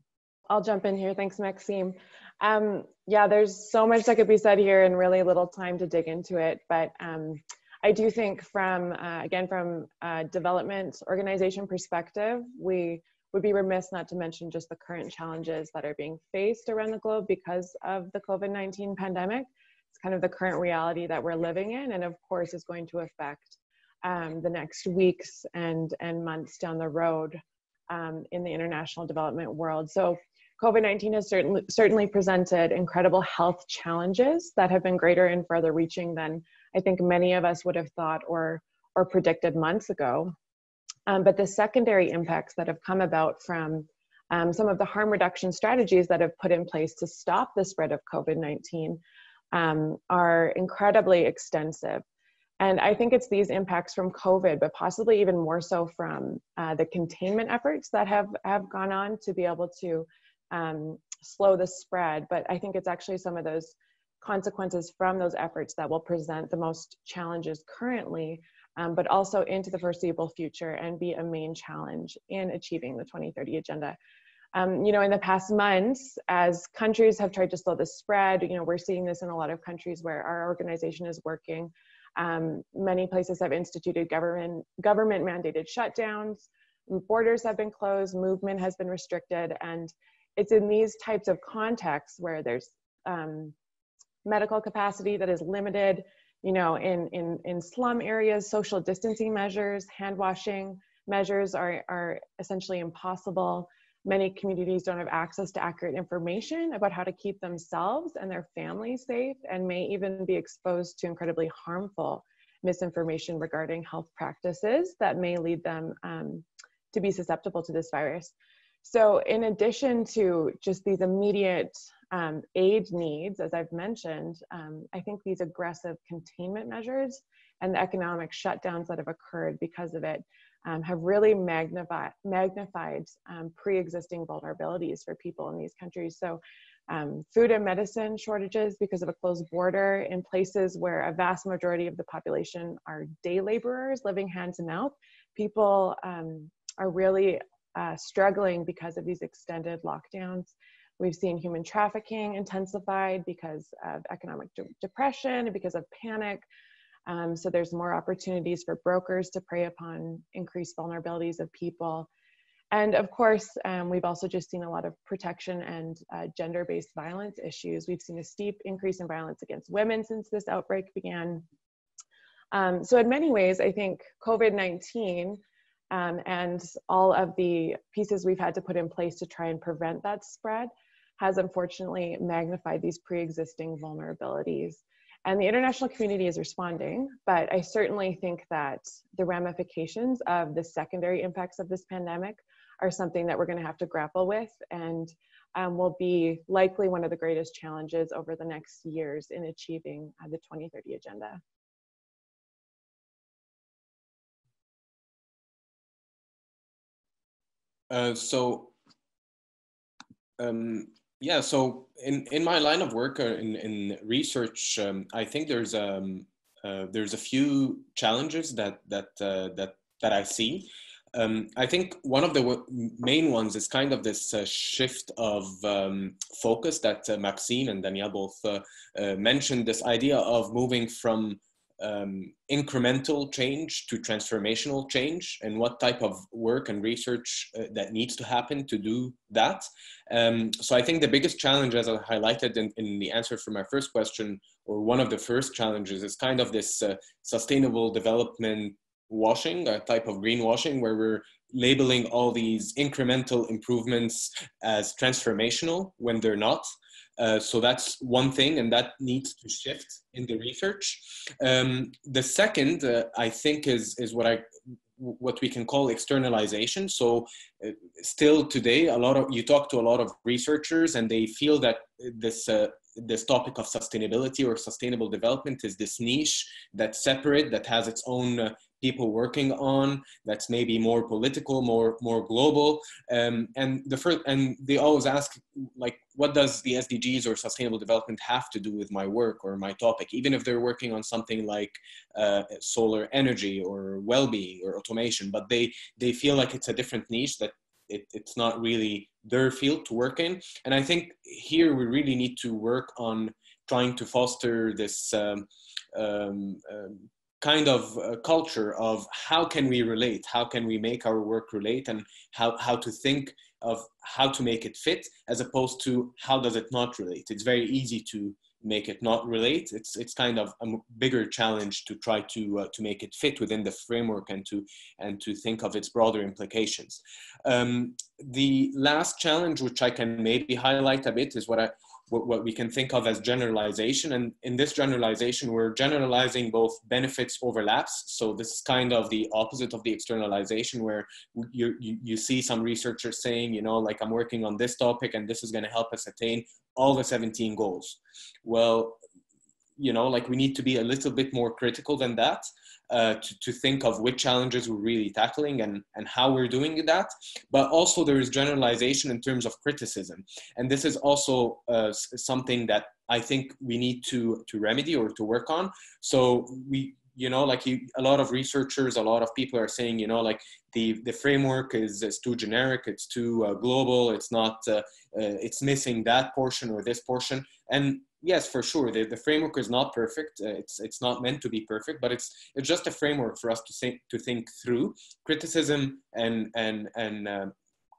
[SPEAKER 17] I'll jump in here. Thanks, Maxime. Um, yeah, there's so much that could be said here and really little time to dig into it. But um, I do think from, uh, again, from a development organization perspective, we would be remiss not to mention just the current challenges that are being faced around the globe because of the COVID 19 pandemic. It's kind of the current reality that we're living in, and of course, is going to affect um, the next weeks and, and months down the road um, in the international development world. So, COVID 19 has certainly, certainly presented incredible health challenges that have been greater and further reaching than I think many of us would have thought or or predicted months ago. Um, but the secondary impacts that have come about from um, some of the harm reduction strategies that have put in place to stop the spread of COVID 19 um, are incredibly extensive. And I think it's these impacts from COVID, but possibly even more so from uh, the containment efforts that have, have gone on to be able to um, slow the spread. But I think it's actually some of those consequences from those efforts that will present the most challenges currently, um, but also into the foreseeable future and be a main challenge in achieving the 2030 agenda. Um, you know, in the past months, as countries have tried to slow the spread, you know, we're seeing this in a lot of countries where our organization is working. Um, many places have instituted government government mandated shutdowns. Borders have been closed. Movement has been restricted, and it's in these types of contexts where there's um, medical capacity that is limited. You know, in in in slum areas, social distancing measures, hand washing measures are are essentially impossible many communities don't have access to accurate information about how to keep themselves and their families safe and may even be exposed to incredibly harmful misinformation regarding health practices that may lead them um, to be susceptible to this virus. So, in addition to just these immediate um, aid needs, as I've mentioned, um, I think these aggressive containment measures and the economic shutdowns that have occurred because of it um, have really magnified, magnified um, pre-existing vulnerabilities for people in these countries. So um, food and medicine shortages because of a closed border in places where a vast majority of the population are day laborers living hand to mouth. People um, are really uh, struggling because of these extended lockdowns. We've seen human trafficking intensified because of economic de depression and because of panic. Um, so there's more opportunities for brokers to prey upon increased vulnerabilities of people. And of course, um, we've also just seen a lot of protection and uh, gender based violence issues. We've seen a steep increase in violence against women since this outbreak began. Um, so, in many ways, I think COVID 19 um, and all of the pieces we've had to put in place to try and prevent that spread has unfortunately magnified these pre existing vulnerabilities. And the international community is responding, but I certainly think that the ramifications of the secondary impacts of this pandemic are something that we're going to have to grapple with and um, will be likely one of the greatest challenges over the next years in achieving uh, the 2030 agenda.
[SPEAKER 14] Uh, so um, yeah, so in, in my line of work uh, in, in research, um, I think there's um, uh, there's a few challenges that that uh, that that I see. Um, I think one of the main ones is kind of this uh, shift of um, focus that uh, Maxime and Danielle both uh, mentioned. This idea of moving from um, incremental change to transformational change and what type of work and research uh, that needs to happen to do that. Um, so I think the biggest challenge, as I highlighted in, in, the answer for my first question, or one of the first challenges, is kind of this uh, sustainable development washing, a type of greenwashing, where we're labeling all these incremental improvements as transformational when they're not. Uh, so that's one thing, and that needs to shift in the research. Um, the second, uh, I think, is is what I what we can call externalization. So, uh, still today, a lot of you talk to a lot of researchers, and they feel that this uh, this topic of sustainability or sustainable development is this niche that's separate, that has its own uh, people working on that's maybe more political more more global. Um, and the first and they always ask like what does the sdgs or sustainable development have to do with my work or my topic? Even if they're working on something like uh, solar energy or well-being or automation but they they feel like it's a different niche that it, it's not really their field to work in. And i think here we really need to work on trying to foster this um, um, um, kind of uh, culture of how can we relate how can we make our work relate and how, how to think of how to make it fit as opposed to how does it not relate it's very easy to make it not relate. It's it's kind of a bigger challenge to try to uh, to make it fit within the framework and to and to think of its broader implications. Um, the last challenge, which I can maybe highlight a bit, is what I what, what we can think of as generalization. And in this generalization, we're generalizing both benefits overlaps. So this is kind of the opposite of the externalization where you, you, you see some researchers saying, you know, like I'm working on this topic and this is going to help us attain all the 17 goals. Well, you know, like we need to be a little bit more critical than that uh, to, to think of which challenges we're really tackling and, and how we're doing that. But also there is generalization in terms of criticism. And this is also uh, something that I think we need to, to remedy or to work on. So we, you know, like you, a lot of researchers, a lot of people are saying, you know, like the, the framework is, is too generic, it's too uh, global, it's not, uh, uh, it's missing that portion or this portion. And yes, for sure, the, the framework is not perfect. Uh, it's it's not meant to be perfect, but it's it's just a framework for us to think to think through. Criticism and and and uh,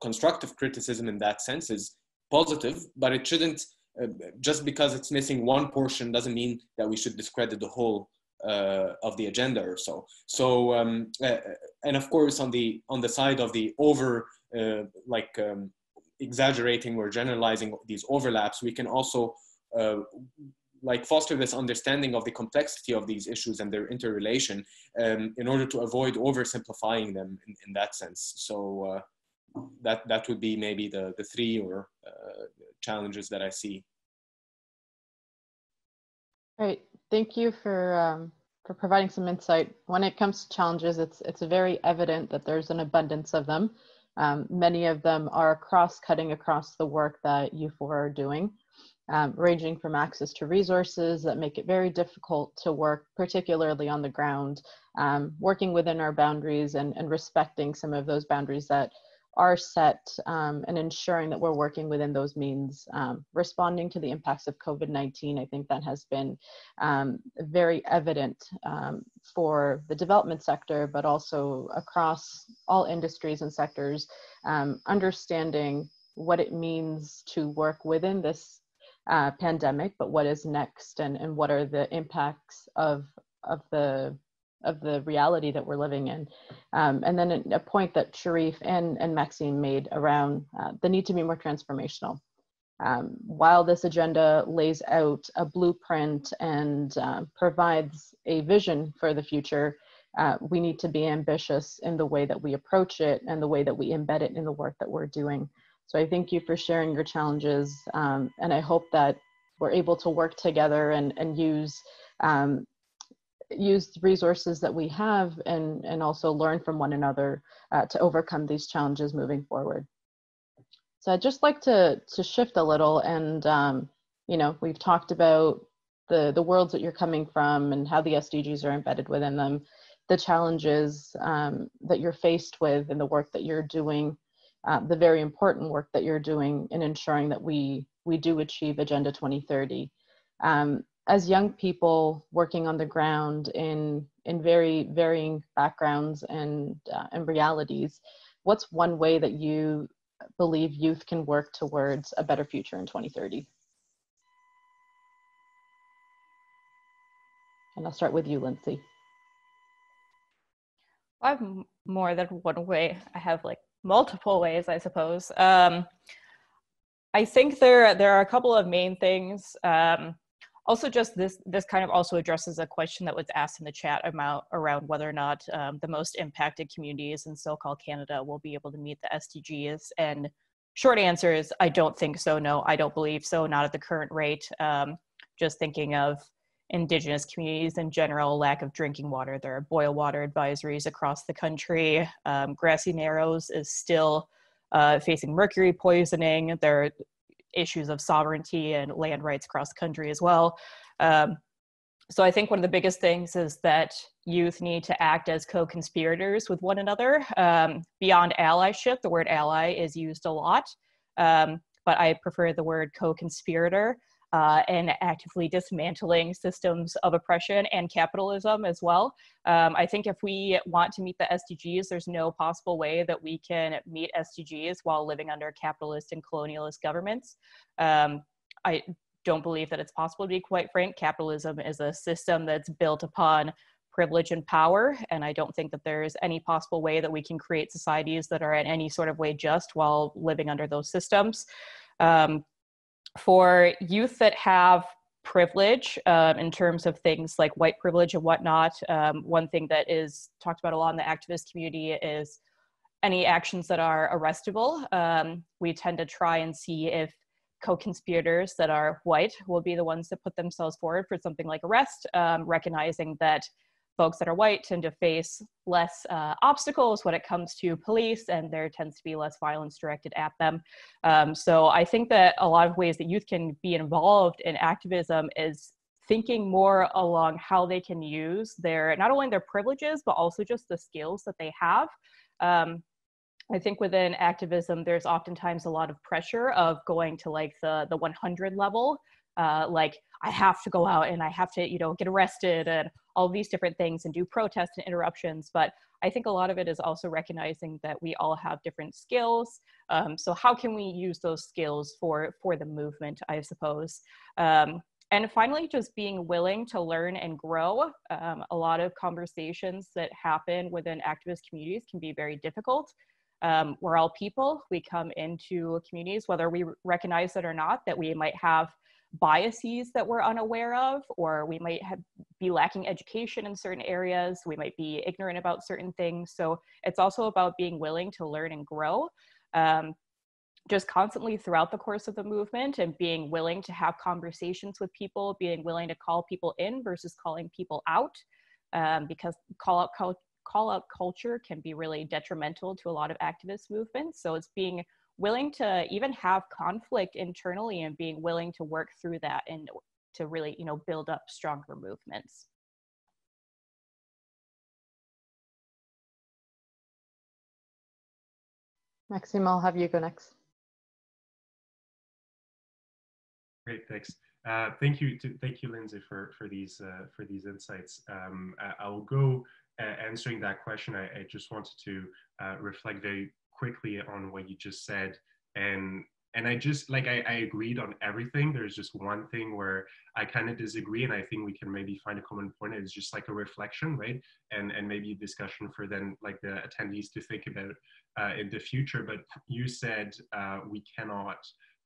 [SPEAKER 14] constructive criticism in that sense is positive, but it shouldn't. Uh, just because it's missing one portion doesn't mean that we should discredit the whole uh, of the agenda or so. So, um, uh, and of course, on the on the side of the over uh, like um, exaggerating or generalizing these overlaps, we can also uh, like foster this understanding of the complexity of these issues and their interrelation um, in order to avoid oversimplifying them in, in that sense. So uh, that that would be maybe the the three or uh, challenges that I see.
[SPEAKER 13] Great, thank you for um, for providing some insight. When it comes to challenges, it's it's very evident that there's an abundance of them. Um, many of them are cross-cutting across the work that you four are doing um, ranging from access to resources that make it very difficult to work, particularly on the ground, um, working within our boundaries and, and respecting some of those boundaries that are set um, and ensuring that we're working within those means. Um, responding to the impacts of COVID-19, I think that has been um, very evident um, for the development sector, but also across all industries and sectors, um, understanding what it means to work within this uh, pandemic, but what is next and, and what are the impacts of, of the of the reality that we're living in. Um, and then a, point that Sherif and, and Maxime made around uh, the need to be more transformational. Um, while this agenda lays out a blueprint and uh, provides a vision for the future, uh, we need to be ambitious in the way that we approach it and the way that we embed it in the work that we're doing. So I thank you for sharing your challenges, um, and I hope that we're able to work together and, and use um, use resources that we have and, and also learn from one another uh, to overcome these challenges moving forward. So I'd just like to, to shift a little and, um, you know, we've talked about the, the worlds that you're coming from and how the SDGs are embedded within them, the challenges um, that you're faced with and the work that you're doing uh, the very important work that you're doing in ensuring that we we do achieve Agenda 2030. Um, as young people working on the ground in in very varying backgrounds and uh, and realities, what's one way that you believe youth can work towards a better future in 2030? And I'll start with you, Lindsey.
[SPEAKER 16] I have more than one way. I have like multiple ways, I suppose. Um, I think there there are a couple of main things. Um, also, just this this kind of also addresses a question that was asked in the chat about around whether or not um, the most impacted communities in so-called Canada will be able to meet the SDGs. And short answer is I don't think so. No, I don't believe so. Not at the current rate. Um, just thinking of indigenous communities in general lack of drinking water. There are boil water advisories across the country. Um, grassy narrows is still uh, facing mercury poisoning. There are issues of sovereignty and land rights across the country as well. Um, so i think one of the biggest things is that youth need to act as co-conspirators with one another. Um, beyond allyship the word ally is used a lot. Um, but i prefer the word co-conspirator uh, and actively dismantling systems of oppression and capitalism as well. Um, I think if we want to meet the SDGs, there's no possible way that we can meet SDGs while living under capitalist and colonialist governments. Um, I don't believe that it's possible to be quite frank. Capitalism is a system that's built upon privilege and power. And I don't think that there's any possible way that we can create societies that are in any sort of way just while living under those systems. Um, for youth that have privilege um, in terms of things like white privilege and whatnot, um, one thing that is talked about a lot in the activist community is any actions that are arrestable. Um, we tend to try and see if co-conspirators that are white will be the ones that put themselves forward for something like arrest, um, recognizing that folks that are white tend to face less uh, obstacles when it comes to police and there tends to be less violence directed at them. Um, so I think that a lot of ways that youth can be involved in activism is thinking more along how they can use their not only their privileges but also just the skills that they have um, I think within activism, there's oftentimes a lot of pressure of going to like the the 100 level, uh, like I have to go out and I have to, you know, get arrested and all these different things and do protests and interruptions. But I think a lot of it is also recognizing that we all have different skills. Um, so how can we use those skills for for the movement? I suppose. Um, and finally, just being willing to learn and grow. Um, a lot of conversations that happen within activist communities can be very difficult. Um, we're all people. We come into communities, whether we recognize it or not, that we might have biases that we're unaware of, or we might have, be lacking education in certain areas. We might be ignorant about certain things. So it's also about being willing to learn and grow. Um, just constantly throughout the course of the movement and being willing to have conversations with people, being willing to call people in versus calling people out, um, because call out call out culture can be really detrimental to a lot of activist movements. So it's being willing to even have conflict internally and being willing to work through that and to really, you know, build up stronger movements.
[SPEAKER 13] Maxime, I'll have you go next.
[SPEAKER 15] Great, thanks. Uh, thank you, to, thank you, Lindsey, for for these uh, for these insights. Um, I, will go uh, answering that question. I, I just wanted to uh, reflect very quickly on what you just said, and and I just like I, I agreed on everything. There's just one thing where I kind of disagree, and I think we can maybe find a common point. It's just like a reflection, right? And and maybe a discussion for then like the attendees to think about uh, in the future. But you said uh, we cannot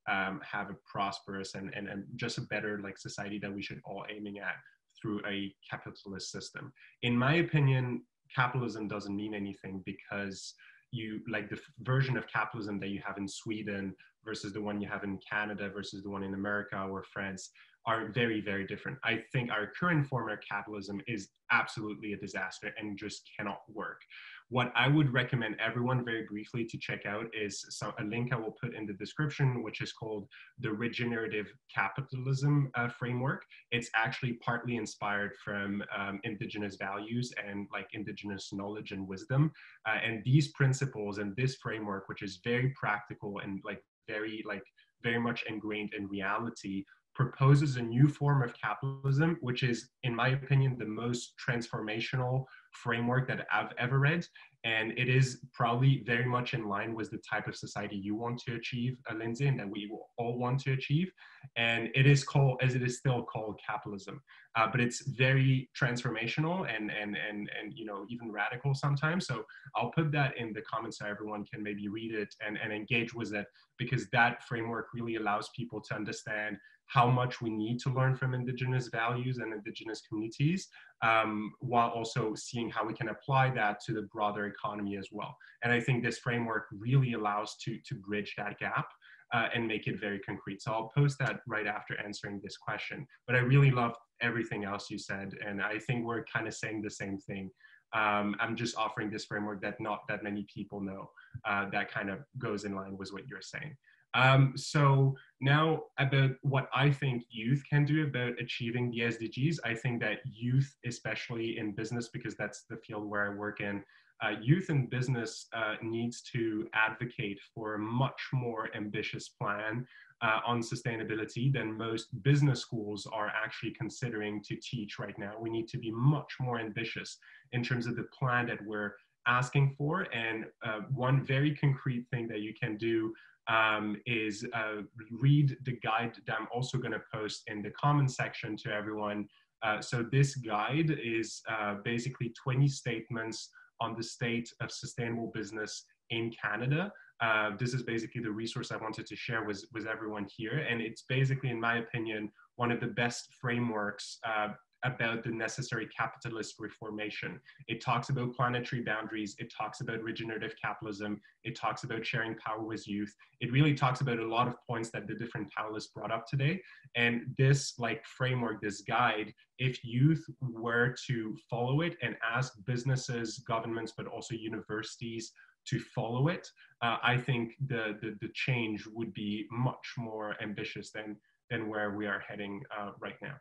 [SPEAKER 15] um, have a prosperous and, and, and just a better like society that we should all aiming at through a capitalist system. In my opinion, capitalism doesn't mean anything because you like the version of capitalism that you have in Sweden versus the one you have in Canada versus the one in America or France are very, very different. I think our current form of capitalism is absolutely a disaster and just cannot work. What I would recommend everyone very briefly to check out is some, a link I will put in the description, which is called the Regenerative Capitalism uh, Framework. It's actually partly inspired from um, indigenous values and like indigenous knowledge and wisdom. Uh, and these principles and this framework, which is very practical and like very like very much ingrained in reality proposes a new form of capitalism, which is, in my opinion, the most transformational framework that I've ever read. And it is probably very much in line with the type of society you want to achieve, uh, Lindsey, and that we all want to achieve. And it is called, as it is still called capitalism, uh, but it's very transformational and, and, and, and, you know, even radical sometimes. So I'll put that in the comments so everyone can maybe read it and, and engage with it because that framework really allows people to understand how much we need to learn from indigenous values and indigenous communities um, while also seeing how we can apply that to the broader economy as well. And i think this framework really allows to to bridge that gap uh, and make it very concrete. So i'll post that right after answering this question. But i really love everything else you said and i think we're kind of saying the same thing. Um, i'm just offering this framework that not that many people know uh, that kind of goes in line with what you're saying um, so now about what I think youth can do about achieving the SDGs, I think that youth, especially in business, because that's the field where I work in, uh, youth in business uh, needs to advocate for a much more ambitious plan uh, on sustainability than most business schools are actually considering to teach right now. We need to be much more ambitious in terms of the plan that we're asking for. And uh, one very concrete thing that you can do um, is uh, read the guide that I'm also going to post in the comment section to everyone. Uh, so this guide is uh, basically 20 statements on the state of sustainable business in Canada. Uh, this is basically the resource I wanted to share with, with everyone here. And it's basically, in my opinion, one of the best frameworks uh, about the necessary capitalist reformation. It talks about planetary boundaries. It talks about regenerative capitalism. It talks about sharing power with youth. It really talks about a lot of points that the different panelists brought up today. And this like framework, this guide, if youth were to follow it and ask businesses, governments, but also universities to follow it, uh, I think the, the, the change would be much more ambitious than than where we are heading uh, right now.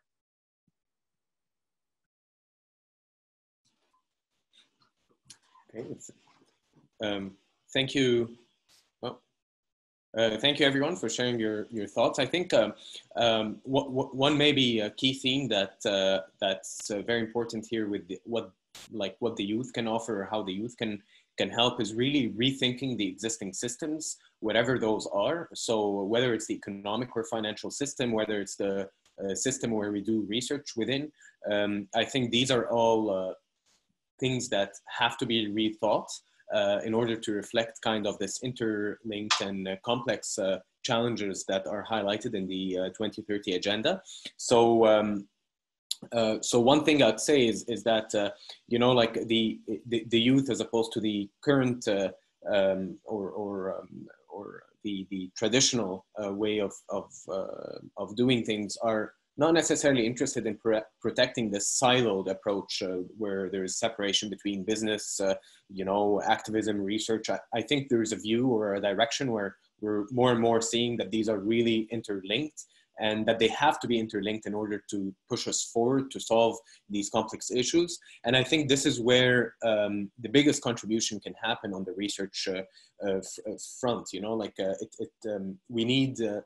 [SPEAKER 14] Okay, um, thank you. Uh, thank you everyone for sharing your, your thoughts. I think um, um, one maybe a key theme that uh, that's uh, very important here with the, what like what the youth can offer or how the youth can can help is really rethinking the existing systems, whatever those are. So whether it's the economic or financial system, whether it's the uh, system where we do research within, um, I think these are all uh, things that have to be rethought uh, in order to reflect kind of this interlinked and uh, complex uh, challenges that are highlighted in the uh, 2030 agenda. So um, uh, so one thing I'd say is is that uh, you know like the, the, the youth as opposed to the current um, or or um, or the the traditional way of of of doing things are not necessarily interested in protecting the siloed approach where there is separation between business, you know, activism, research. I, I think there is a view or a direction where we're more and more seeing that these are really interlinked and that they have to be interlinked in order to push us forward to solve these complex issues. And I think this is where um, the biggest contribution can happen on the research uh, uh, front. You know, like uh, it, it um, we need uh,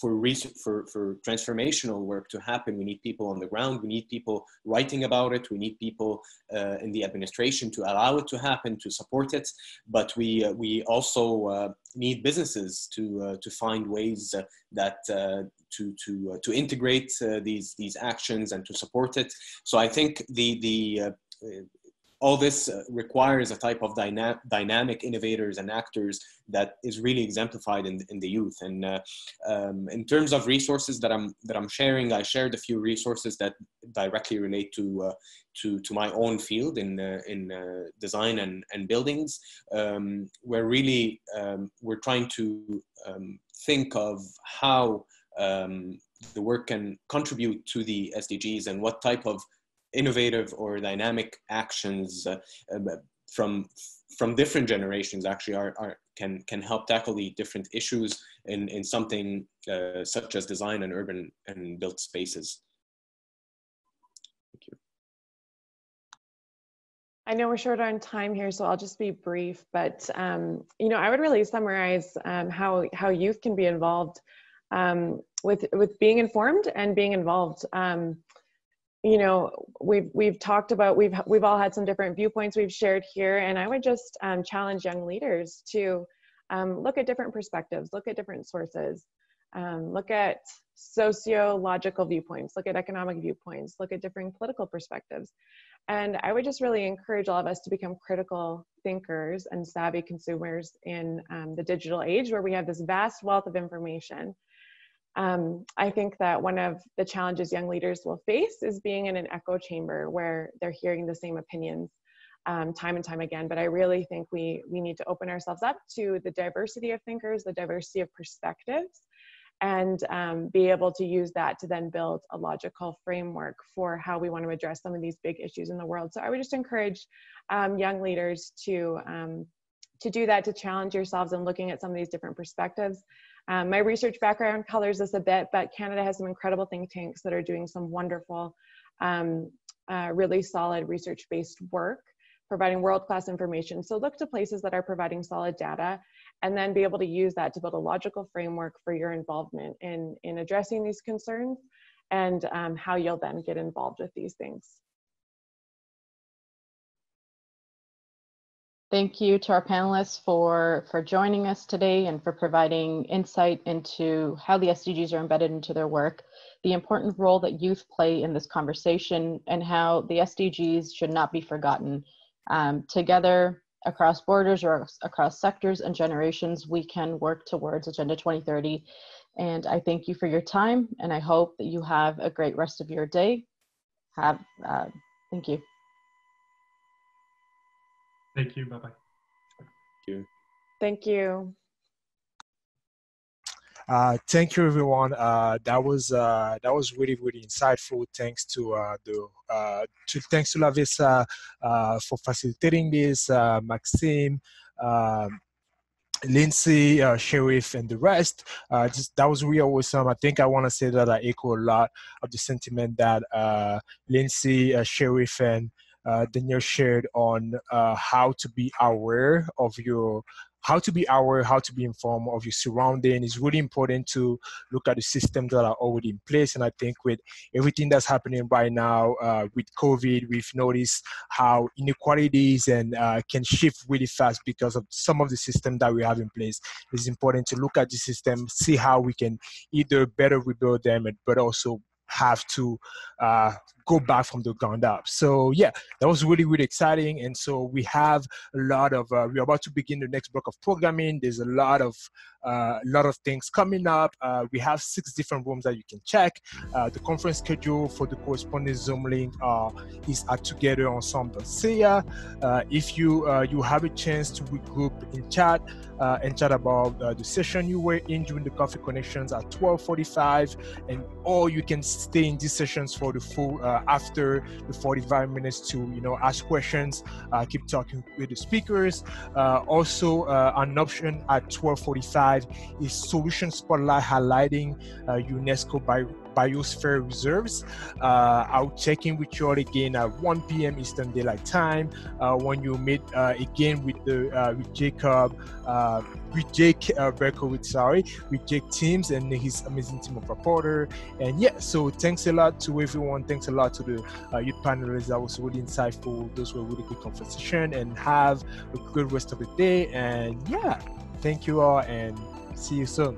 [SPEAKER 14] for research for, for transformational work to happen we need people on the ground we need people writing about it we need people uh, in the administration to allow it to happen to support it. But we uh, we also uh, need businesses to uh, to find ways uh, that uh, to to to integrate these these actions and to support it. So i think the the all this uh, requires a type of dyna dynamic innovators and actors that is really exemplified in, in the youth. And uh, um, in terms of resources that I'm that I'm sharing, I shared a few resources that directly relate to uh, to to my own field in uh, in uh, design and and buildings. Um, where really um, we're trying to um, think of how um, the work can contribute to the SDGs and what type of innovative or dynamic actions uh, um, from from different generations actually are, are can can help tackle the different issues in in something uh, such as design and urban and built spaces. Thank you.
[SPEAKER 17] I know we're short on time here, so I'll just be brief. But um, you know, I would really summarize um, how how youth can be involved um, with with being informed and being involved. Um, you know we've we've talked about we've we've all had some different viewpoints we've shared here and i would just um, challenge young leaders to um, look at different perspectives look at different sources um, look at sociological viewpoints look at economic viewpoints look at different political perspectives. And i would just really encourage all of us to become critical thinkers and savvy consumers in um, the digital age where we have this vast wealth of information um, I think that one of the challenges young leaders will face is being in an echo chamber where they're hearing the same opinions um, time and time again. But I really think we we need to open ourselves up to the diversity of thinkers, the diversity of perspectives, and um, be able to use that to then build a logical framework for how we want to address some of these big issues in the world. So I would just encourage um, young leaders to um, to do that, to challenge yourselves in looking at some of these different perspectives. Um, my research background colors this a bit, but Canada has some incredible think tanks that are doing some wonderful, um, uh, really solid research-based work, providing world-class information. So look to places that are providing solid data and then be able to use that to build a logical framework for your involvement in, in addressing these concerns and um, how you'll then get involved with these things.
[SPEAKER 13] Thank you to our panelists for, for joining us today and for providing insight into how the SDGs are embedded into their work, the important role that youth play in this conversation, and how the SDGs should not be forgotten. Um, together, across borders or across sectors and generations, we can work towards Agenda 2030. And I thank you for your time, and I hope that you have a great rest of your day. Have, uh, thank you.
[SPEAKER 15] Thank you. Bye bye.
[SPEAKER 14] Thank you.
[SPEAKER 17] Thank you.
[SPEAKER 1] Uh, thank you, everyone. Uh, that was uh, that was really really insightful. Thanks to uh, the uh, to, thanks to Laveza uh, for facilitating this, Maxime. Um, Lindsey, uh, Sherif, and the rest. Uh, just, that was really awesome. I think I want to say that I echo a lot of the sentiment that uh, Lindsey, Sherif, and uh, Danielle shared on uh, how to be aware of your how to be aware, how to be informed of your surrounding. It's really important to look at the systems that are already in place. And I think with everything that's happening right now uh, with COVID, we've noticed how inequalities and uh, can shift really fast because of some of the systems that we have in place. It's important to look at the system, see how we can either better rebuild them, but also have to uh, go back from the ground up. So yeah, that was really really exciting. And so we have a lot of uh, we're about to begin the next block of programming. There's a lot of uh, a uh, lot of things coming up. Uh, we have six different rooms that you can check. Uh, the conference schedule for the corresponding Zoom link uh, is at Together togetherensemble.ca. if you you have a chance to regroup in chat and chat about the session you were in during the coffee connections at 12:45, and or you can stay in these sessions for the full uh, after the 45 minutes to you know ask questions uh, keep talking with the speakers. Uh, also uh, an option at 1245 is solution spotlight highlighting uh, unesco by biosphere reserves. Uh, I'll check in with you all again at 1 p.m. Eastern Daylight Time uh, when you meet uh, again with the with Jacob, with Jake uh, Berkowitz, sorry, with Jake Teams and his amazing team of reporter. And yeah, so thanks a lot to everyone. Thanks a lot to the uh, youth panelists. That was really insightful. Those were really good conversation. And have a good rest of the day. And yeah, thank you all and see you soon.